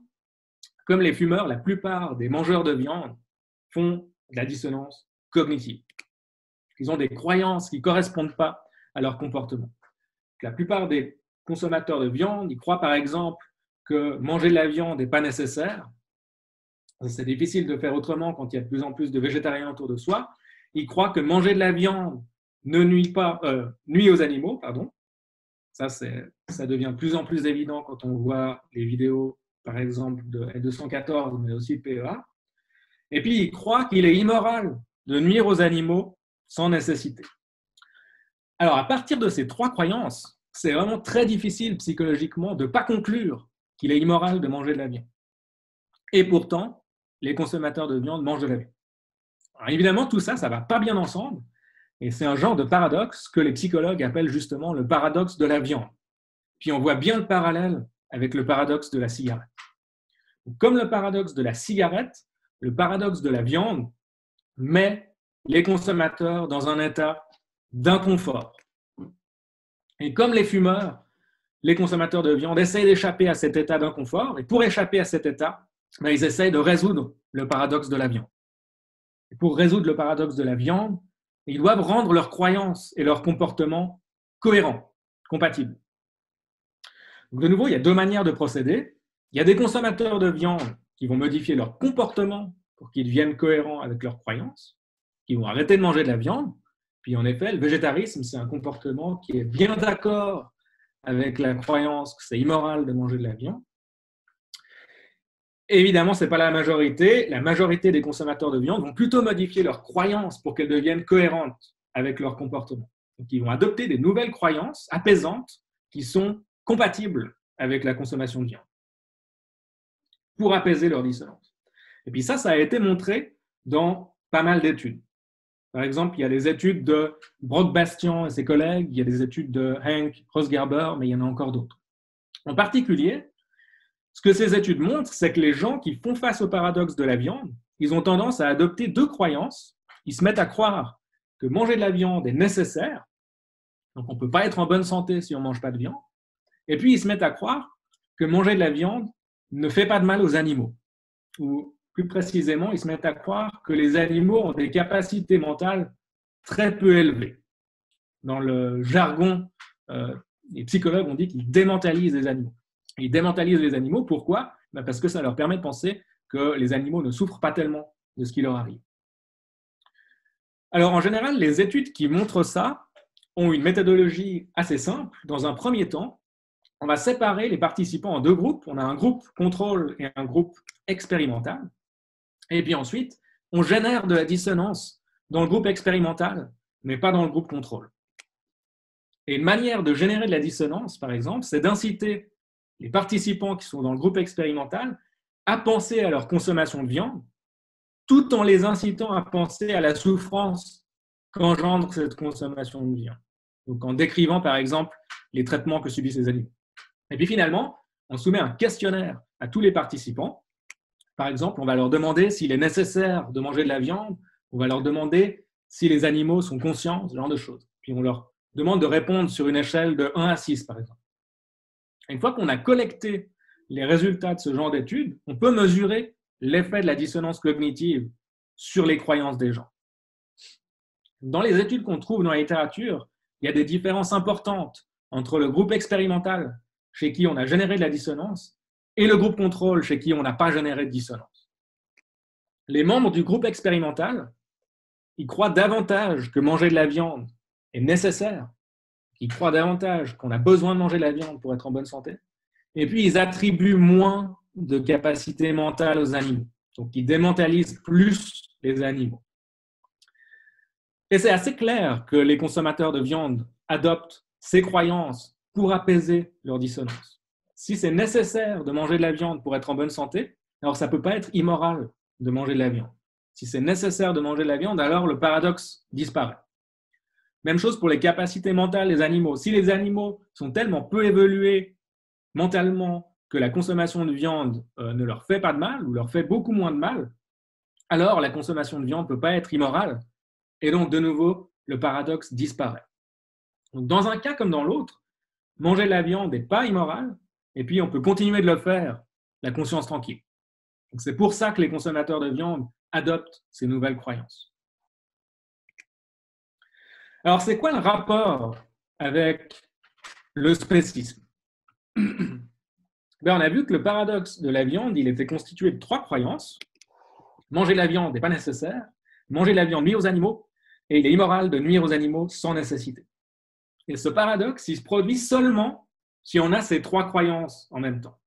[SPEAKER 1] Comme les fumeurs, la plupart des mangeurs de viande font de la dissonance cognitive. Ils ont des croyances qui ne correspondent pas à leur comportement. La plupart des consommateurs de viande, ils croient par exemple que manger de la viande n'est pas nécessaire. C'est difficile de faire autrement quand il y a de plus en plus de végétariens autour de soi. Ils croient que manger de la viande ne nuit pas, euh, nuit aux animaux, pardon. Ça, devient de plus en plus évident quand on voit les vidéos, par exemple, de L214, mais aussi PEA. Et puis, ils croient qu'il est immoral de nuire aux animaux sans nécessité. Alors, à partir de ces trois croyances, c'est vraiment très difficile psychologiquement de ne pas conclure qu'il est immoral de manger de la viande. Et pourtant, les consommateurs de viande mangent de la viande. Évidemment, tout ça, ça ne va pas bien ensemble. Et c'est un genre de paradoxe que les psychologues appellent justement le paradoxe de la viande. Puis on voit bien le parallèle avec le paradoxe de la cigarette. Comme le paradoxe de la cigarette, le paradoxe de la viande met les consommateurs dans un état d'inconfort. Et comme les fumeurs, les consommateurs de viande essayent d'échapper à cet état d'inconfort, et pour échapper à cet état, ben, ils essayent de résoudre le paradoxe de la viande. Et pour résoudre le paradoxe de la viande, ils doivent rendre leurs croyances et leurs comportements cohérents, compatibles. de nouveau, il y a deux manières de procéder. Il y a des consommateurs de viande qui vont modifier leur comportement pour qu'ils deviennent cohérents avec leurs croyances, qui vont arrêter de manger de la viande. Puis en effet, le végétarisme, c'est un comportement qui est bien d'accord avec la croyance que c'est immoral de manger de la viande. Évidemment, ce n'est pas la majorité. La majorité des consommateurs de viande vont plutôt modifier leurs croyances pour qu'elles deviennent cohérentes avec leur comportement. Donc, ils vont adopter des nouvelles croyances apaisantes qui sont compatibles avec la consommation de viande pour apaiser leur dissonance. Et puis ça, ça a été montré dans pas mal d'études. Par exemple, il y a les études de Brock Bastian et ses collègues, il y a des études de Hank Rosgerber, mais il y en a encore d'autres. En particulier, ce que ces études montrent, c'est que les gens qui font face au paradoxe de la viande, ils ont tendance à adopter deux croyances. Ils se mettent à croire que manger de la viande est nécessaire, donc on ne peut pas être en bonne santé si on ne mange pas de viande. Et puis ils se mettent à croire que manger de la viande ne fait pas de mal aux animaux. Ou plus précisément, ils se mettent à croire que les animaux ont des capacités mentales très peu élevées. Dans le jargon, euh, les psychologues ont dit qu'ils démentalisent les animaux. Ils démentalisent les animaux. Pourquoi? Ben, Parce que ça leur permet de penser que les animaux ne souffrent pas tellement de ce qui leur arrive. Alors en général, les études qui montrent ça ont une méthodologie assez simple. Dans un premier temps, on va séparer les participants en deux groupes. On a un groupe contrôle et un groupe expérimental. Et puis ensuite, on génère de la dissonance dans le groupe expérimental, mais pas dans le groupe contrôle. Et une manière de générer de la dissonance, par exemple, c'est d'inciter les participants qui sont dans le groupe expérimental à penser à leur consommation de viande, tout en les incitant à penser à la souffrance qu'engendre cette consommation de viande. Donc en décrivant par exemple les traitements que subissent les animaux. Et puis finalement, on soumet un questionnaire à tous les participants. Par exemple, on va leur demander s'il est nécessaire de manger de la viande, on va leur demander si les animaux sont conscients, ce genre de choses. Puis on leur demande de répondre sur une échelle de 1 à 6, par exemple. Une fois qu'on a collecté les résultats de ce genre d'études, on peut mesurer l'effet de la dissonance cognitive sur les croyances des gens. Dans les études qu'on trouve dans la littérature, il y a des différences importantes entre le groupe expérimental, chez qui on a généré de la dissonance, et le groupe contrôle, chez qui on n'a pas généré de dissonance. Les membres du groupe expérimental, ils croient davantage que manger de la viande est nécessaire ils croient davantage qu'on a besoin de manger de la viande pour être en bonne santé. Et puis, ils attribuent moins de capacité mentale aux animaux. Donc, ils démentalisent plus les animaux. Et c'est assez clair que les consommateurs de viande adoptent ces croyances pour apaiser leur dissonance. Si c'est nécessaire de manger de la viande pour être en bonne santé, alors ça ne peut pas être immoral de manger de la viande. Si c'est nécessaire de manger de la viande, alors le paradoxe disparaît. Même chose pour les capacités mentales des animaux. Si les animaux sont tellement peu évolués mentalement que la consommation de viande euh, ne leur fait pas de mal ou leur fait beaucoup moins de mal, alors la consommation de viande ne peut pas être immorale. Et donc, de nouveau, le paradoxe disparaît. Dans un cas comme dans l'autre, manger de la viande n'est pas immoral, et puis on peut continuer de le faire, la conscience tranquille. C'est pour ça que les consommateurs de viande adoptent ces nouvelles croyances. Alors, c'est quoi le rapport avec le spécisme? Ben, On a vu que le paradoxe de la viande, il était constitué de trois croyances. Manger la viande n'est pas nécessaire, manger la viande nuit aux animaux, et il est immoral de nuire aux animaux sans nécessité. Et ce paradoxe, il se produit seulement si on a ces trois croyances en même temps.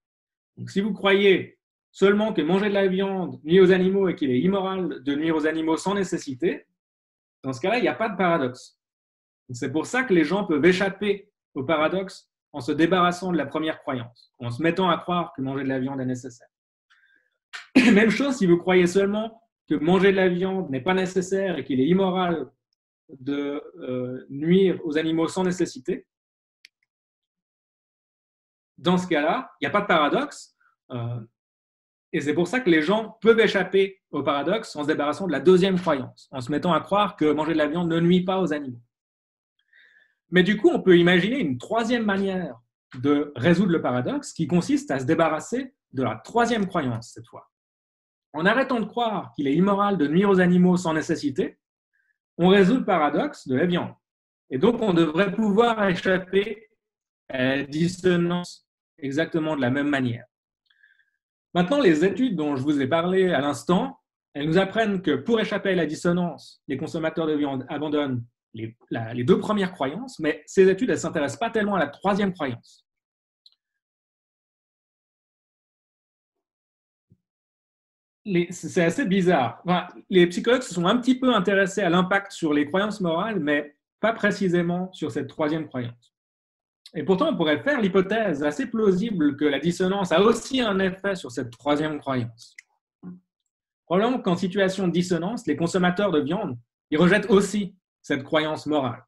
[SPEAKER 1] Donc, si vous croyez seulement que manger de la viande nuit aux animaux et qu'il est immoral de nuire aux animaux sans nécessité, dans ce cas-là, il n'y a pas de paradoxe. C'est pour ça que les gens peuvent échapper au paradoxe en se débarrassant de la première croyance, en se mettant à croire que manger de la viande est nécessaire. Même chose si vous croyez seulement que manger de la viande n'est pas nécessaire et qu'il est immoral de euh, nuire aux animaux sans nécessité. Dans ce cas-là, il n'y a pas de paradoxe. Euh, et c'est pour ça que les gens peuvent échapper au paradoxe en se débarrassant de la deuxième croyance, en se mettant à croire que manger de la viande ne nuit pas aux animaux. Mais du coup, on peut imaginer une troisième manière de résoudre le paradoxe qui consiste à se débarrasser de la troisième croyance cette fois. En arrêtant de croire qu'il est immoral de nuire aux animaux sans nécessité, on résout le paradoxe de la viande. Et donc, on devrait pouvoir échapper à la dissonance exactement de la même manière. Maintenant, les études dont je vous ai parlé à l'instant, elles nous apprennent que pour échapper à la dissonance, les consommateurs de viande abandonnent les, deux premières croyances, mais ces études, elles ne s'intéressent pas tellement à la troisième croyance. c'est assez bizarre. les psychologues se sont un petit peu intéressés à l'impact sur les croyances morales, mais pas précisément sur cette troisième croyance. Et pourtant, on pourrait faire l'hypothèse assez plausible que la dissonance a aussi un effet sur cette troisième croyance. Probablement qu'en situation de dissonance, les consommateurs de viande, ils rejettent aussi cette croyance morale.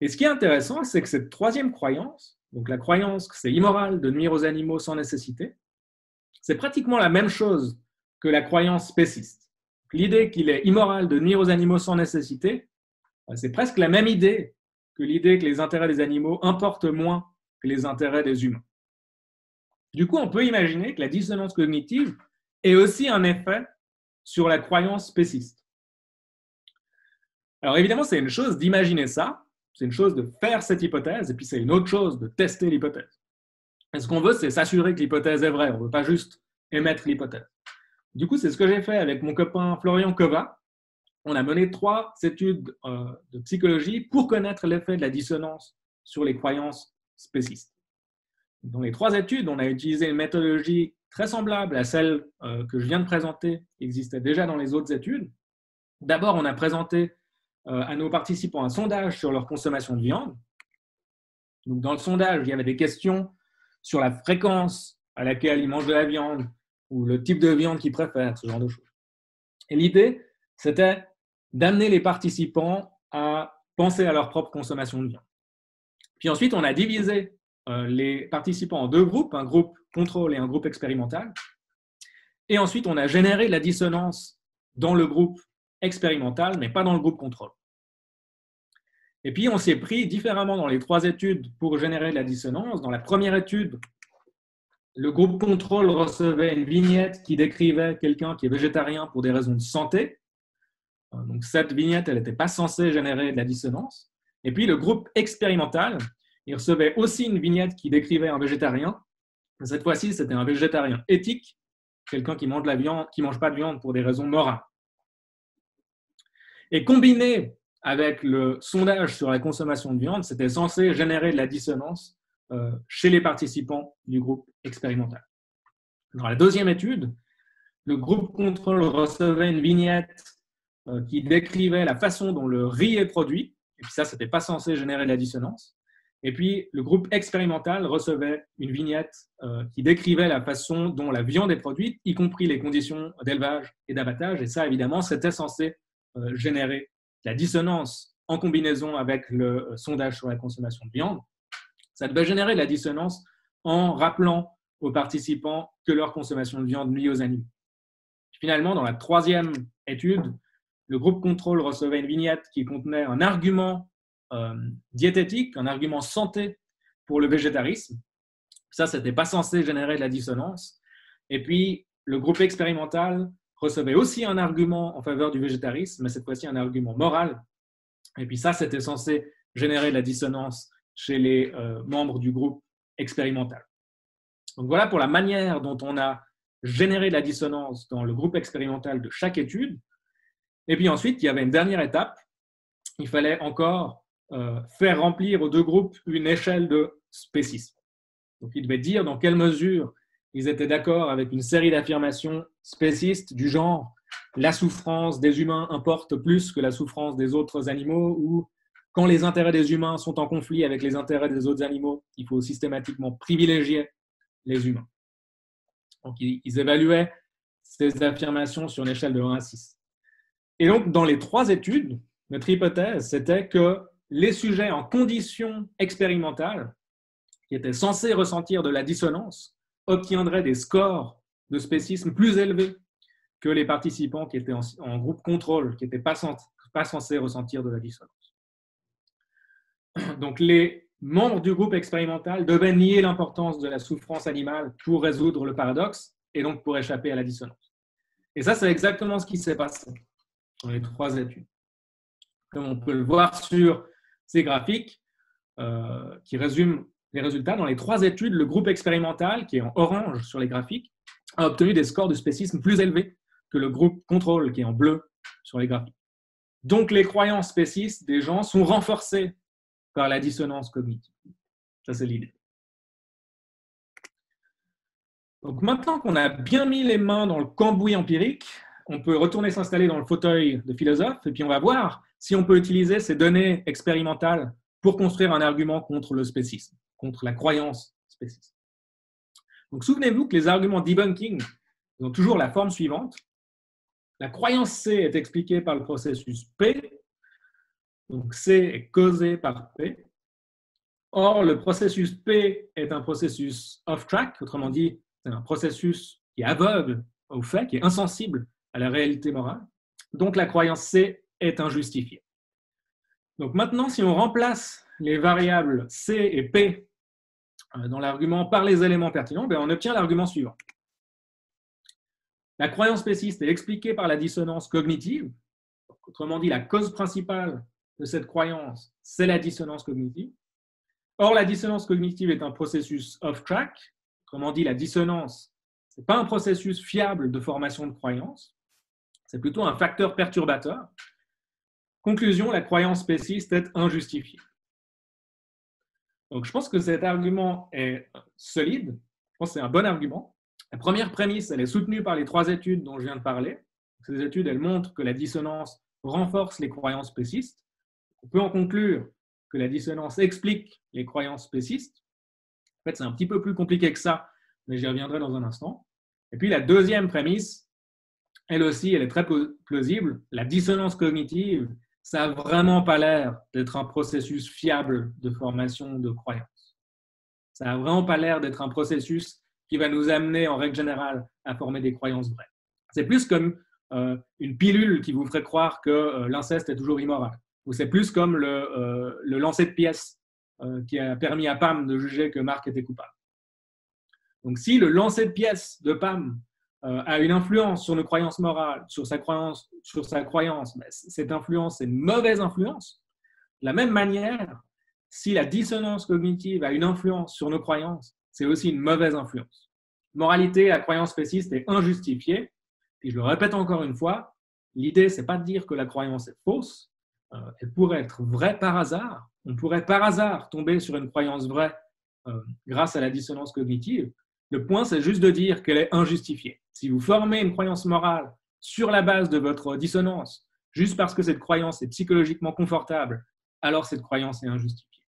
[SPEAKER 1] Et ce qui est intéressant, c'est que cette troisième croyance, donc la croyance que c'est immoral de nuire aux animaux sans nécessité, c'est pratiquement la même chose que la croyance spéciste. L'idée qu'il est immoral de nuire aux animaux sans nécessité, ben, c'est presque la même idée que l'idée que les intérêts des animaux importent moins que les intérêts des humains. Du coup, on peut imaginer que la dissonance cognitive ait aussi un effet sur la croyance spéciste. Alors évidemment, c'est une chose d'imaginer ça, c'est une chose de faire cette hypothèse, et puis c'est une autre chose de tester l'hypothèse. Et ce qu'on veut, c'est s'assurer que l'hypothèse est vraie. On ne veut pas juste émettre l'hypothèse. Du coup, c'est ce que j'ai fait avec mon copain Florian Kova. On a mené trois études euh, de psychologie pour connaître l'effet de la dissonance sur les croyances spécistes. Dans les trois études, on a utilisé une méthodologie très semblable à celle euh, que je viens de présenter, qui existait déjà dans les autres études. D'abord, on a présenté à nos participants un sondage sur leur consommation de viande. Donc, dans le sondage, il y avait des questions sur la fréquence à laquelle ils mangent de la viande ou le type de viande qu'ils préfèrent, ce genre de choses. Et l'idée, c'était d'amener les participants à penser à leur propre consommation de viande. Puis ensuite, on a divisé euh, les participants en deux groupes, un groupe contrôle et un groupe expérimental. Et ensuite, on a généré la dissonance dans le groupe expérimental, mais pas dans le groupe contrôle. Et puis, on s'est pris différemment dans les trois études pour générer la dissonance. Dans la première étude, le groupe contrôle recevait une vignette qui décrivait quelqu'un qui est végétarien pour des raisons de santé. Donc, cette vignette, elle n'était pas censée générer de la dissonance. Et puis, le groupe expérimental, il recevait aussi une vignette qui décrivait un végétarien. Cette fois-ci, c'était un végétarien éthique, quelqu'un qui mange de la viande, qui mange pas de viande pour des raisons morales. Et combiné avec le sondage sur la consommation de viande, c'était censé générer de la dissonance euh, chez les participants du groupe expérimental. Dans la deuxième étude, le groupe contrôle recevait une vignette euh, qui décrivait la façon dont le riz est produit, et puis ça, ce n'était pas censé générer de la dissonance. Et puis, le groupe expérimental recevait une vignette euh, qui décrivait la façon dont la viande est produite, y compris les conditions d'élevage et d'abattage. Et ça, évidemment, c'était censé générer la dissonance en combinaison avec le euh, sondage sur la consommation de viande, ça devait générer la dissonance en rappelant aux participants que leur consommation de viande nuit aux animaux. Finalement, dans la troisième étude, le groupe contrôle recevait une vignette qui contenait un argument euh, diététique, un argument santé pour le végétarisme. Ça, ce n'était pas censé générer de la dissonance. Et puis, le groupe expérimental recevait aussi un argument en faveur du végétarisme, mais cette fois-ci un argument moral. Et puis ça, c'était censé générer de la dissonance chez les euh, membres du groupe expérimental. Donc voilà pour la manière dont on a généré de la dissonance dans le groupe expérimental de chaque étude. Et puis ensuite, il y avait une dernière étape. Il fallait encore euh, faire remplir aux deux groupes une échelle de spécisme. Donc, ils devaient dire dans quelle mesure ils étaient d'accord avec une série d'affirmations spécistes du genre la souffrance des humains importe plus que la souffrance des autres animaux ou quand les intérêts des humains sont en conflit avec les intérêts des autres animaux, il faut systématiquement privilégier les humains. Donc, ils évaluaient ces affirmations sur une échelle de 1 à 6. Et donc, dans les trois études, notre hypothèse, c'était que les sujets en conditions expérimentales, qui étaient censés ressentir de la dissonance, obtiendraient des scores de spécisme plus élevés que les participants qui étaient en, groupe contrôle, qui n'étaient pas, censés ressentir de la dissonance. Donc les membres du groupe expérimental devaient nier l'importance de la souffrance animale pour résoudre le paradoxe et donc pour échapper à la dissonance. Et ça, c'est exactement ce qui s'est passé dans les trois études. Comme on peut le voir sur ces graphiques euh, qui résument les résultats, dans les trois études, le groupe expérimental, qui est en orange sur les graphiques, a obtenu des scores de spécisme plus élevés que le groupe contrôle, qui est en bleu sur les graphiques. Donc les croyances spécistes des gens sont renforcées par la dissonance cognitive. Ça, c'est l'idée. Donc maintenant qu'on a bien mis les mains dans le cambouis empirique, on peut retourner s'installer dans le fauteuil de philosophe et puis on va voir si on peut utiliser ces données expérimentales pour construire un argument contre le spécisme contre la croyance spéciste. Donc souvenez-vous que les arguments debunking ont toujours la forme suivante. La croyance C est expliquée par le processus P, donc C est causé par P. Or, le processus P est un processus off-track, autrement dit, c'est un processus qui est aveugle au fait, qui est insensible à la réalité morale. Donc, la croyance C est injustifiée. Donc maintenant, si on remplace les variables C et P dans l'argument par les éléments pertinents, ben, on obtient l'argument suivant. La croyance spéciste est expliquée par la dissonance cognitive. Autrement dit, la cause principale de cette croyance, c'est la dissonance cognitive. Or, la dissonance cognitive est un processus off-track. Autrement dit, la dissonance, ce n'est pas un processus fiable de formation de croyance. C'est plutôt un facteur perturbateur. Conclusion, la croyance spéciste est injustifiée. Donc, je pense que cet argument est solide. Je pense que c'est un bon argument. La première prémisse, elle est soutenue par les trois études dont je viens de parler. Ces études, elles montrent que la dissonance renforce les croyances spécistes. On peut en conclure que la dissonance explique les croyances spécistes. En fait, c'est un petit peu plus compliqué que ça, mais j'y reviendrai dans un instant. Et puis la deuxième prémisse, elle aussi, elle est très plausible. La dissonance cognitive ça n'a vraiment pas l'air d'être un processus fiable de formation de croyance. Ça n'a vraiment pas l'air d'être un processus qui va nous amener, en règle générale, à former des croyances vraies. C'est plus comme euh, une pilule qui vous ferait croire que euh, l'inceste est toujours immoral. Ou c'est plus comme le, euh, le lancer de pièces qui a permis à Pam de juger que Marc était coupable. Donc si le lancer de pièces de Pam euh, a une influence sur nos croyances morales, sur sa croyance, sur sa croyance, cette influence est une mauvaise influence. De la même manière, si la dissonance cognitive a une influence sur nos croyances, c'est aussi une mauvaise influence. Moralité, la croyance spéciste est injustifiée. Et je le répète encore une fois, l'idée, c'est pas de dire que la croyance est fausse. Euh, elle pourrait être vraie par hasard. On pourrait par hasard tomber sur une croyance vraie euh, grâce à la dissonance cognitive. Le point, c'est juste de dire qu'elle est injustifiée. Si vous formez une croyance morale sur la base de votre dissonance, juste parce que cette croyance est psychologiquement confortable, alors cette croyance est injustifiée.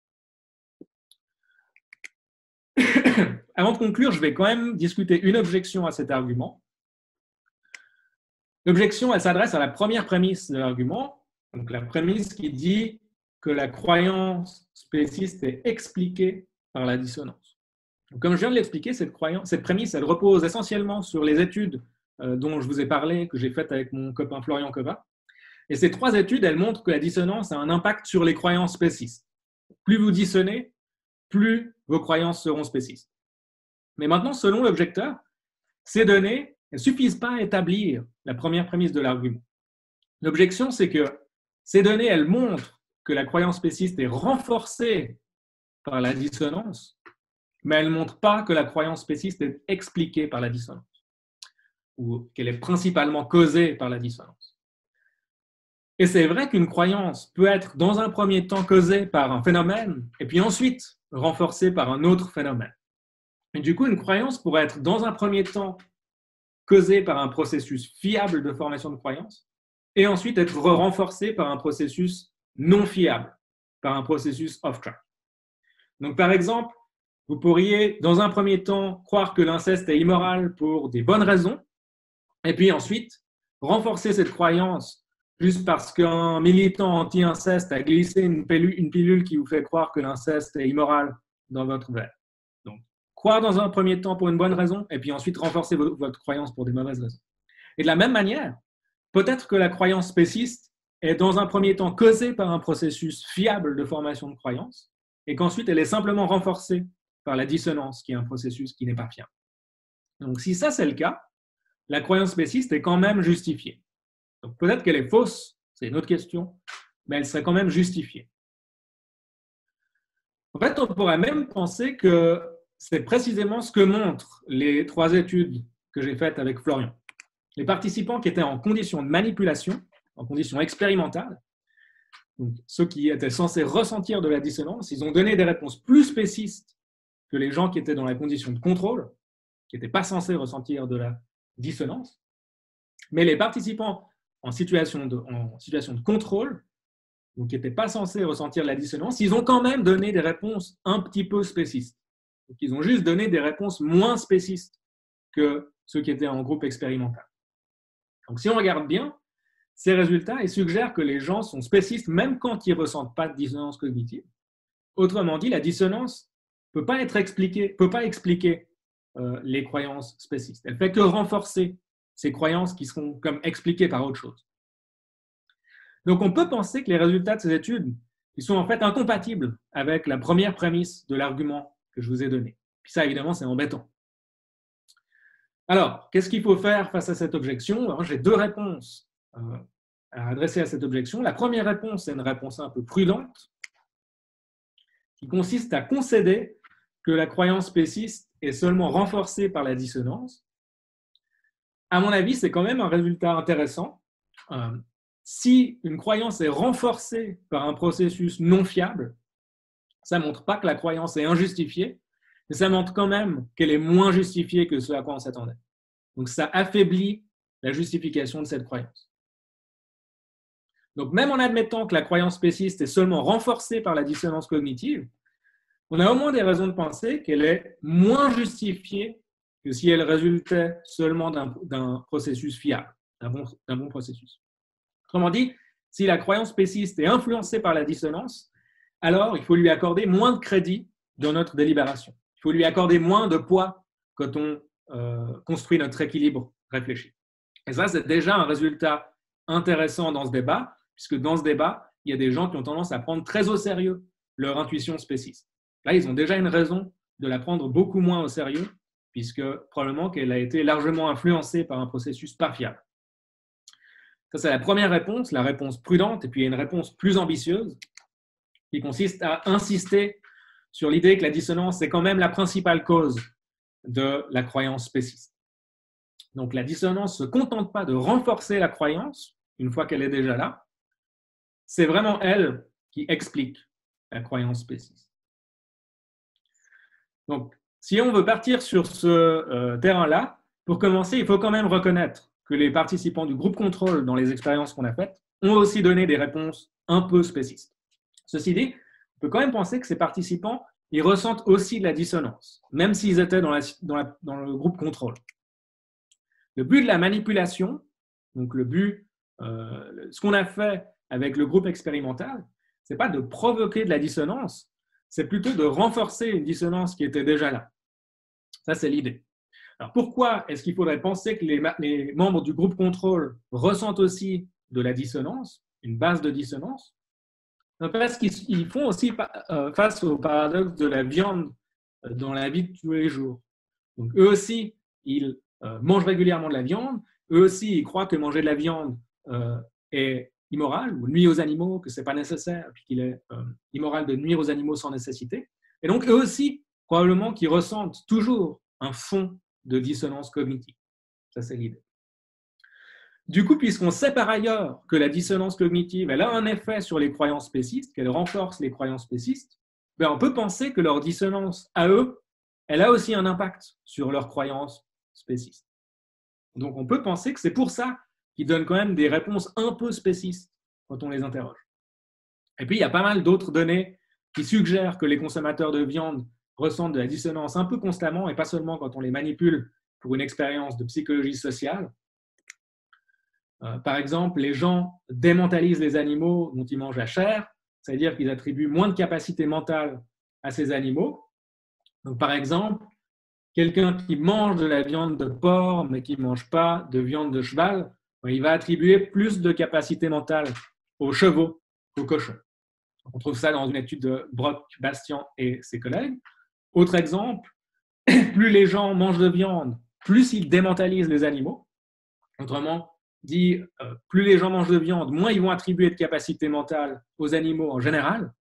[SPEAKER 1] Avant de conclure, je vais quand même discuter une objection à cet argument. L'objection, elle s'adresse à la première prémisse de l'argument, donc la prémisse qui dit que la croyance spéciste est expliquée par la dissonance. Comme je viens de l'expliquer, cette, cette prémisse, elle repose essentiellement sur les études euh, dont je vous ai parlé, que j'ai faites avec mon copain Florian Kova. Et ces trois études, elles montrent que la dissonance a un impact sur les croyances spécistes. Plus vous dissonnez, plus vos croyances seront spécistes. Mais maintenant, selon l'objecteur, ces données ne suffisent pas à établir la première prémisse de l'argument. L'objection, c'est que ces données, elles montrent que la croyance spéciste est renforcée par la dissonance, mais elles ne montrent pas que la croyance spéciste est expliquée par la dissonance, ou qu'elle est principalement causée par la dissonance. Et c'est vrai qu'une croyance peut être dans un premier temps causée par un phénomène, et puis ensuite renforcée par un autre phénomène. Et du coup, une croyance pourrait être dans un premier temps causée par un processus fiable de formation de croyance, et ensuite être renforcée par un processus non fiable, par un processus off-track. Donc, par exemple, vous pourriez, dans un premier temps, croire que l'inceste est immoral pour des bonnes raisons, et puis ensuite renforcer cette croyance juste parce qu'un militant anti-inceste a glissé une pilule, qui vous fait croire que l'inceste est immoral dans votre verre. Donc, croire dans un premier temps pour une bonne raison, et puis ensuite renforcer votre croyance pour des mauvaises raisons. Et de la même manière, peut-être que la croyance spéciste est dans un premier temps causée par un processus fiable de formation de croyance, et qu'ensuite elle est simplement renforcée par la dissonance, qui est un processus qui n'est pas fiable. Donc si ça c'est le cas, la croyance spéciste est quand même justifiée. Peut-être qu'elle est fausse, c'est une autre question, mais elle serait quand même justifiée. En fait, on pourrait même penser que c'est précisément ce que montrent les trois études que j'ai faites avec Florian. Les participants qui étaient en condition de manipulation, en condition expérimentale, ceux qui étaient censés ressentir de la dissonance, ils ont donné des réponses plus spécistes que les gens qui étaient dans la condition de contrôle, qui n'étaient pas censés ressentir de la dissonance. Mais les participants en situation de, en situation de contrôle, donc qui n'étaient pas censés ressentir la dissonance, ils ont quand même donné des réponses un petit peu spécistes. Donc, ils ont juste donné des réponses moins spécistes que ceux qui étaient en groupe expérimental. Donc, si on regarde bien, ces résultats ils suggèrent que les gens sont spécistes même quand ils ne ressentent pas de dissonance cognitive. Autrement dit, la dissonance peut pas être peut pas expliquer euh, les croyances spécistes. Elle fait que renforcer ces croyances qui seront comme expliquées par autre chose. Donc on peut penser que les résultats de ces études ils sont en fait incompatibles avec la première prémisse de l'argument que je vous ai donné. Puis ça, évidemment, c'est embêtant. Alors, qu'est-ce qu'il faut faire face à cette objection? J'ai deux réponses euh, à adresser à cette objection. La première réponse est une réponse un peu prudente, qui consiste à concéder que la croyance spéciste est seulement renforcée par la dissonance à mon avis, c'est quand même un résultat intéressant. Euh, si une croyance est renforcée par un processus non fiable, ça ne montre pas que la croyance est injustifiée, mais ça montre quand même qu'elle est moins justifiée que ce à quoi on s'attendait. Donc ça affaiblit la justification de cette croyance. Donc même en admettant que la croyance spéciste est seulement renforcée par la dissonance cognitive, on a au moins des raisons de penser qu'elle est moins justifiée que si elle résultait seulement d'un processus fiable, d'un bon, processus. Autrement dit, si la croyance spéciste est influencée par la dissonance, alors il faut lui accorder moins de crédit dans notre délibération. Il faut lui accorder moins de poids quand on euh, construit notre équilibre réfléchi. Et ça, c'est déjà un résultat intéressant dans ce débat, puisque dans ce débat, il y a des gens qui ont tendance à prendre très au sérieux leur intuition spéciste. Là, ils ont déjà une raison de la prendre beaucoup moins au sérieux puisque probablement qu'elle a été largement influencée par un processus pas fiable. Ça, c'est la première réponse, la réponse prudente, et puis il y a une réponse plus ambitieuse qui consiste à insister sur l'idée que la dissonance est quand même la principale cause de la croyance spéciste. Donc la dissonance ne se contente pas de renforcer la croyance une fois qu'elle est déjà là, c'est vraiment elle qui explique la croyance spéciste. Donc si on veut partir sur ce euh, terrain-là, pour commencer, il faut quand même reconnaître que les participants du groupe contrôle dans les expériences qu'on a faites ont aussi donné des réponses un peu spécistes. Ceci dit, on peut quand même penser que ces participants, ils ressentent aussi de la dissonance, même s'ils étaient dans, le groupe contrôle. Le but de la manipulation, donc le but, euh, ce qu'on a fait avec le groupe expérimental, ce n'est pas de provoquer de la dissonance, c'est plutôt de renforcer une dissonance qui était déjà là. Ça, c'est l'idée. Alors pourquoi est-ce qu'il faudrait penser que les, membres du groupe contrôle ressentent aussi de la dissonance, une base de dissonance? Parce qu'ils font aussi euh, face au paradoxe de la viande euh, dans la vie de tous les jours. Donc eux aussi, ils euh, mangent régulièrement de la viande. Eux aussi, ils croient que manger de la viande est immoral ou nuit aux animaux, que ce n'est pas nécessaire, puis qu'il est immoral de nuire aux animaux sans nécessité. Et donc eux aussi, probablement qu'ils ressentent toujours un fond de dissonance cognitive. Ça, c'est l'idée. Du coup, puisqu'on sait par ailleurs que la dissonance cognitive, elle a un effet sur les croyances spécistes, qu'elle renforce les croyances spécistes, ben on peut penser que leur dissonance à eux, elle a aussi un impact sur leurs croyances spécistes. Donc on peut penser que c'est pour ça qu'ils donnent quand même des réponses un peu spécistes quand on les interroge. Et puis il y a pas mal d'autres données qui suggèrent que les consommateurs de viande ressentent de la dissonance un peu constamment et pas seulement quand on les manipule pour une expérience de psychologie sociale. Euh, par exemple, les gens démentalisent les animaux dont ils mangent la chair, c'est-à-dire qu'ils attribuent moins de capacité mentale à ces animaux. Donc, par exemple, quelqu'un qui mange de la viande de porc mais qui ne mange pas de viande de cheval, il va attribuer plus de capacité mentale aux chevaux qu'aux cochons. On trouve ça dans une étude de Brock, Bastian et ses collègues. Autre exemple, plus les gens mangent de viande, plus ils démentalisent les animaux. Autrement dit, euh, plus les gens mangent de viande, moins ils vont attribuer de capacité mentale aux animaux en général.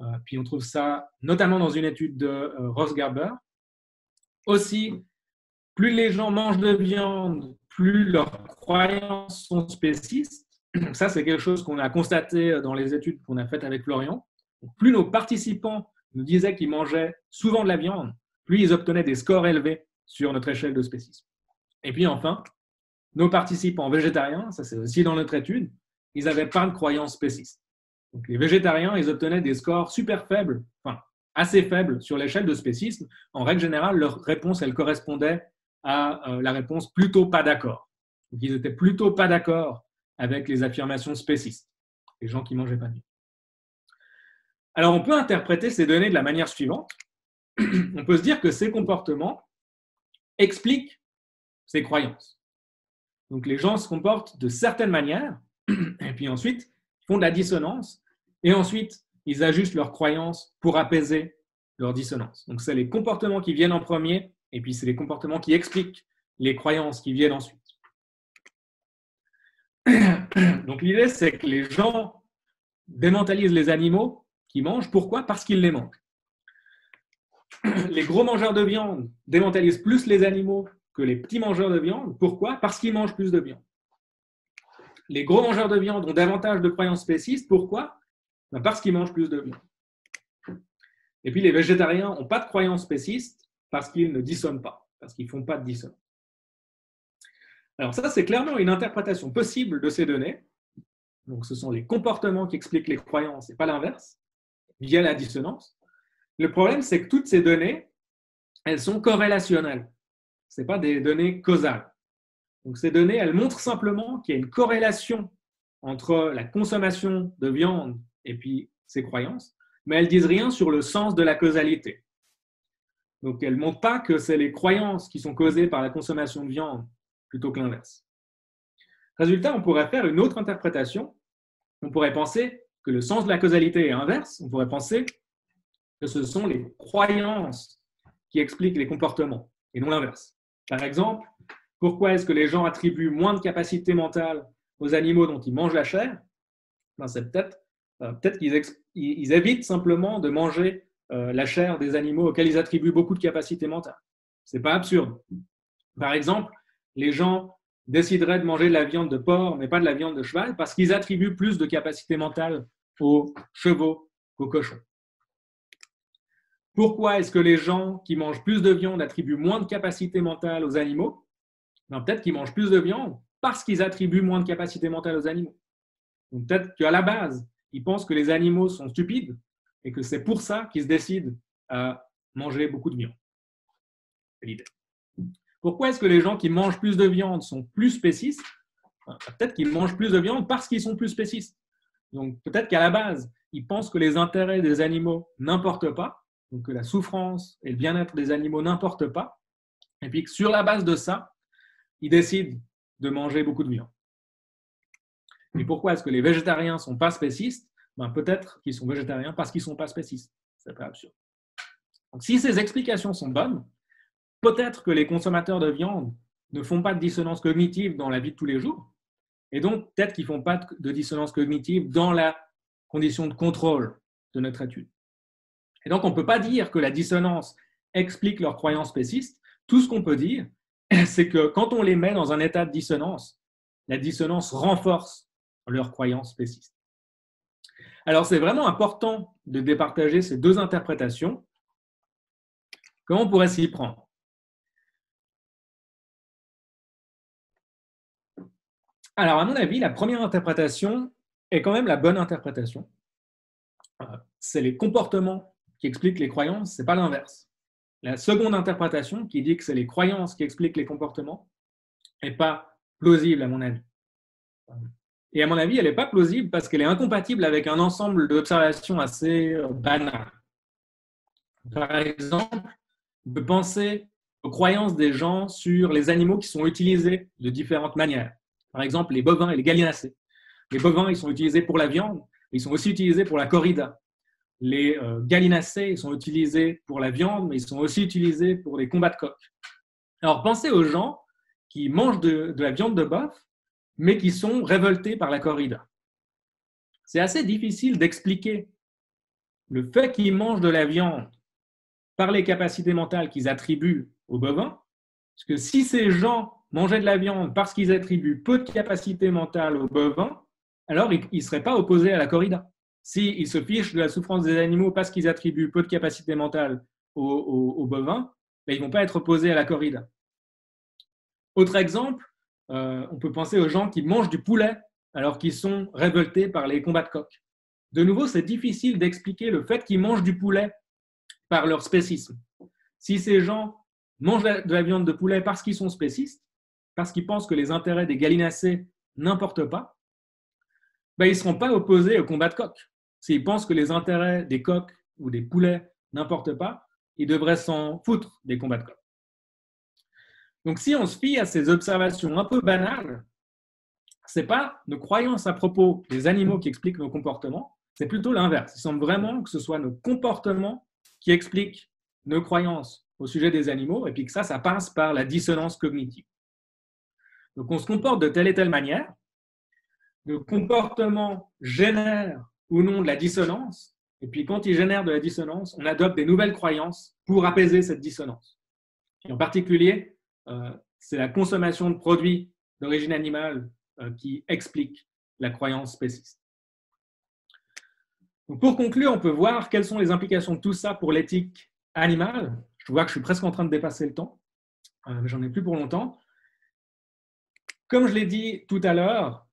[SPEAKER 1] Euh, puis on trouve ça notamment dans une étude de euh, Ross Garber. Aussi, plus les gens mangent de viande, plus leurs croyances sont spécistes. Ça, c'est quelque chose qu'on a constaté dans les études qu'on a faites avec Florian. Plus nos participants nous disaient qu'ils mangeaient souvent de la viande, plus ils obtenaient des scores élevés sur notre échelle de spécisme. Et puis enfin, nos participants végétariens, ça c'est aussi dans notre étude, ils n'avaient pas de croyances spécistes. Donc les végétariens, ils obtenaient des scores super faibles, enfin assez faibles sur l'échelle de spécisme. En règle générale, leur réponse, elle correspondait à euh, la réponse plutôt pas d'accord. Donc ils étaient plutôt pas d'accord avec les affirmations spécistes, les gens qui mangeaient pas de viande. Alors, on peut interpréter ces données de la manière suivante. On peut se dire que ces comportements expliquent ces croyances. Donc, les gens se comportent de certaines manières, et puis ensuite, font de la dissonance, et ensuite, ils ajustent leurs croyances pour apaiser leur dissonance. Donc, c'est les comportements qui viennent en premier, et puis c'est les comportements qui expliquent les croyances qui viennent ensuite. Donc, l'idée, c'est que les gens démentalisent les animaux qui mangent. Pourquoi? Parce qu'ils les mangent. Les gros mangeurs de viande démentalisent plus les animaux que les petits mangeurs de viande. Pourquoi? Parce qu'ils mangent plus de viande. Les gros mangeurs de viande ont davantage de croyances spécistes. Pourquoi? Ben, Parce qu'ils mangent plus de viande. Et puis les végétariens n'ont pas de croyances spécistes parce qu'ils ne dissonnent pas, parce qu'ils ne font pas de dissonance. Alors ça, c'est clairement une interprétation possible de ces données. Donc ce sont les comportements qui expliquent les croyances et pas l'inverse via la dissonance. Le problème, c'est que toutes ces données, elles sont corrélationnelles. Ce pas des données causales. Donc ces données, elles montrent simplement qu'il y a une corrélation entre la consommation de viande et puis ces croyances, mais elles disent rien sur le sens de la causalité. Donc elles ne montrent pas que c'est les croyances qui sont causées par la consommation de viande plutôt que l'inverse. Résultat, on pourrait faire une autre interprétation. On pourrait penser que le sens de la causalité est inverse, on pourrait penser que ce sont les croyances qui expliquent les comportements et non l'inverse. Par exemple, pourquoi est-ce que les gens attribuent moins de capacité mentale aux animaux dont ils mangent la chair? Ben, C'est peut-être euh, peut qu'ils évitent simplement de manger la chair des animaux auxquels ils attribuent beaucoup de capacité mentale. C'est pas absurde. Par exemple, les gens décideraient de manger de la viande de porc, mais pas de la viande de cheval, parce qu'ils attribuent plus de capacité mentale aux chevaux qu'aux cochons. Pourquoi est-ce que les gens qui mangent plus de viande attribuent moins de capacité mentale aux animaux? Ben, Peut-être qu'ils mangent plus de viande parce qu'ils attribuent moins de capacité mentale aux animaux. Peut-être qu'à la base, ils pensent que les animaux sont stupides et que c'est pour ça qu'ils se décident à manger beaucoup de viande. C'est l'idée. Pourquoi est-ce que les gens qui mangent plus de viande sont plus spécistes? Peut-être qu'ils mangent plus de viande parce qu'ils sont plus spécistes. Donc peut-être qu'à la base, ils pensent que les intérêts des animaux n'importent pas, donc que la souffrance et le bien-être des animaux n'importent pas, et puis sur la base de ça, ils décident de manger beaucoup de viande. Et pourquoi est-ce que les végétariens ne sont pas spécistes? Ben, Peut-être qu'ils sont végétariens parce qu'ils ne sont pas spécistes. C'est pas absurde. Donc, si ces explications sont bonnes, peut-être que les consommateurs de viande ne font pas de dissonance cognitive dans la vie de tous les jours, et donc peut-être qu'ils ne font pas de dissonance cognitive dans la condition de contrôle de notre étude. Et donc on ne peut pas dire que la dissonance explique leurs croyances spécistes. Tout ce qu'on peut dire, c'est que quand on les met dans un état de dissonance, la dissonance renforce leurs croyances spécistes. Alors c'est vraiment important de départager ces deux interprétations. Comment on pourrait s'y prendre? Alors à mon avis, la première interprétation est quand même la bonne interprétation. Euh, c'est les comportements qui expliquent les croyances, ce n'est pas l'inverse. La seconde interprétation, qui dit que c'est les croyances qui expliquent les comportements, n'est pas plausible à mon avis. Et à mon avis, elle n'est pas plausible parce qu'elle est incompatible avec un ensemble d'observations assez euh, banales. Par exemple, de penser aux croyances des gens sur les animaux qui sont utilisés de différentes manières. Par exemple, les bovins et les gallinacés. Les bovins, ils sont utilisés pour la viande, ils sont aussi utilisés pour la corrida. Les euh, gallinacés, ils sont utilisés pour la viande, mais ils sont aussi utilisés pour les combats de coqs. Alors, pensez aux gens qui mangent de, de la viande de bœuf mais qui sont révoltés par la corrida. C'est assez difficile d'expliquer le fait qu'ils mangent de la viande par les capacités mentales qu'ils attribuent aux bovins, parce que si ces gens mangeaient de la viande parce qu'ils attribuent peu de capacités mentales aux bovins, alors ils ne seraient pas opposés à la corrida. S'ils se fichent de la souffrance des animaux parce qu'ils attribuent peu de capacités mentales aux, bovins, ben, ils ne vont pas être opposés à la corrida. Autre exemple, euh, on peut penser aux gens qui mangent du poulet alors qu'ils sont révoltés par les combats de coq. De nouveau, c'est difficile d'expliquer le fait qu'ils mangent du poulet par leur spécisme. Si ces gens mangent de la viande de poulet parce qu'ils sont spécistes, parce qu'ils pensent que les intérêts des gallinacés n'importent pas, ben, ils ne seront pas opposés au combat de coq. S'ils pensent que les intérêts des coqs ou des poulets n'importent pas, ils devraient s'en foutre des combats de coq. Donc, si on se fie à ces observations un peu banales, ce n'est pas nos croyances à propos des animaux qui expliquent nos comportements, c'est plutôt l'inverse. Il semble vraiment que ce soit nos comportements qui expliquent nos croyances au sujet des animaux, et puis que ça, ça passe par la dissonance cognitive. Donc, on se comporte de telle et telle manière. Le comportement génère ou non de la dissonance, et puis quand il génère de la dissonance, on adopte des nouvelles croyances pour apaiser cette dissonance. Et en particulier, c'est la consommation de produits d'origine animale euh, qui explique la croyance spéciste. pour conclure, on peut voir quelles sont les implications de tout ça pour l'éthique animale. Je vois que je suis presque en train de dépasser le temps, euh, mais j'en ai plus pour longtemps. Comme je l'ai dit tout à l'heure,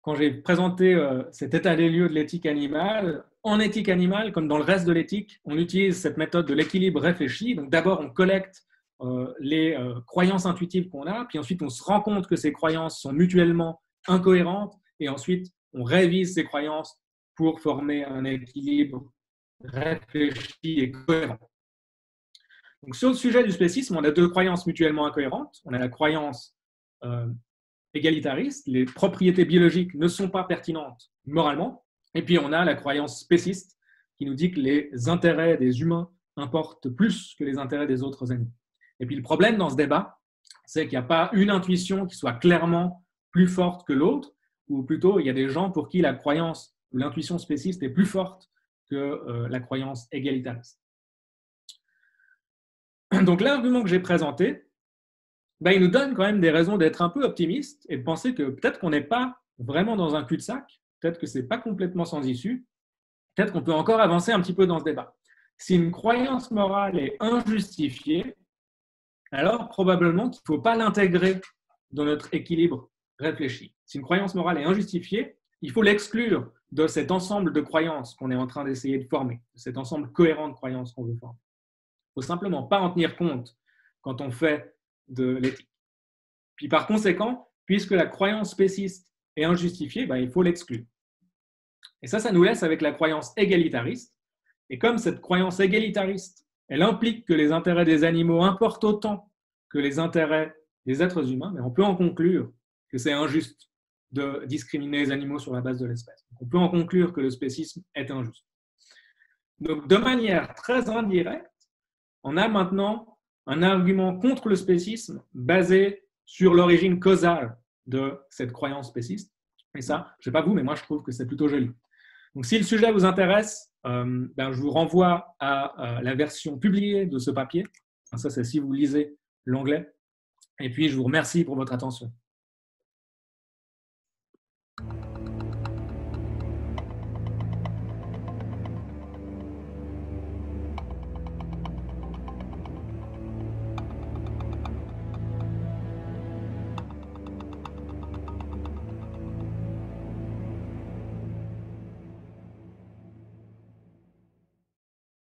[SPEAKER 1] quand j'ai présenté cet état des lieux de l'éthique animale, en éthique animale, comme dans le reste de l'éthique, on utilise cette méthode de l'équilibre réfléchi. Donc d'abord, on collecte euh, les euh, croyances intuitives qu'on a, puis ensuite on se rend compte que ces croyances sont mutuellement incohérentes, et ensuite on révise ces croyances pour former un équilibre réfléchi et cohérent. Donc sur le sujet du spécisme, on a deux croyances mutuellement incohérentes. On a la croyance euh, égalitariste, les propriétés biologiques ne sont pas pertinentes moralement, et puis on a la croyance spéciste qui nous dit que les intérêts des humains importent plus que les intérêts des autres animaux. Et puis le problème dans ce débat, c'est qu'il n'y a pas une intuition qui soit clairement plus forte que l'autre, ou plutôt il y a des gens pour qui la croyance ou l'intuition spéciste est plus forte que euh, la croyance égalitariste. Donc l'argument que j'ai présenté, ben, il nous donne quand même des raisons d'être un peu optimiste et de penser que peut-être qu'on n'est pas vraiment dans un cul-de-sac, peut-être que ce n'est pas complètement sans issue, peut-être qu'on peut encore avancer un petit peu dans ce débat. Si une croyance morale est injustifiée, alors probablement qu'il ne faut pas l'intégrer dans notre équilibre réfléchi. Si une croyance morale est injustifiée, il faut l'exclure de cet ensemble de croyances qu'on est en train d'essayer de former, de cet ensemble cohérent de croyances qu'on veut former. Il ne faut simplement pas en tenir compte quand on fait de l'éthique. Puis par conséquent, puisque la croyance spéciste est injustifiée, ben, il faut l'exclure. Et ça, ça nous laisse avec la croyance égalitariste. Et comme cette croyance égalitariste elle implique que les intérêts des animaux importent autant que les intérêts des êtres humains, mais on peut en conclure que c'est injuste de discriminer les animaux sur la base de l'espèce. On peut en conclure que le spécisme est injuste. Donc, de manière très indirecte, on a maintenant un argument contre le spécisme basé sur l'origine causale de cette croyance spéciste. Et ça, je ne sais pas vous, mais moi je trouve que c'est plutôt joli. Donc, si le sujet vous intéresse, euh, ben, je vous renvoie à, la version publiée de ce papier. ça, c'est si vous lisez l'anglais. Et puis, je vous remercie pour votre attention.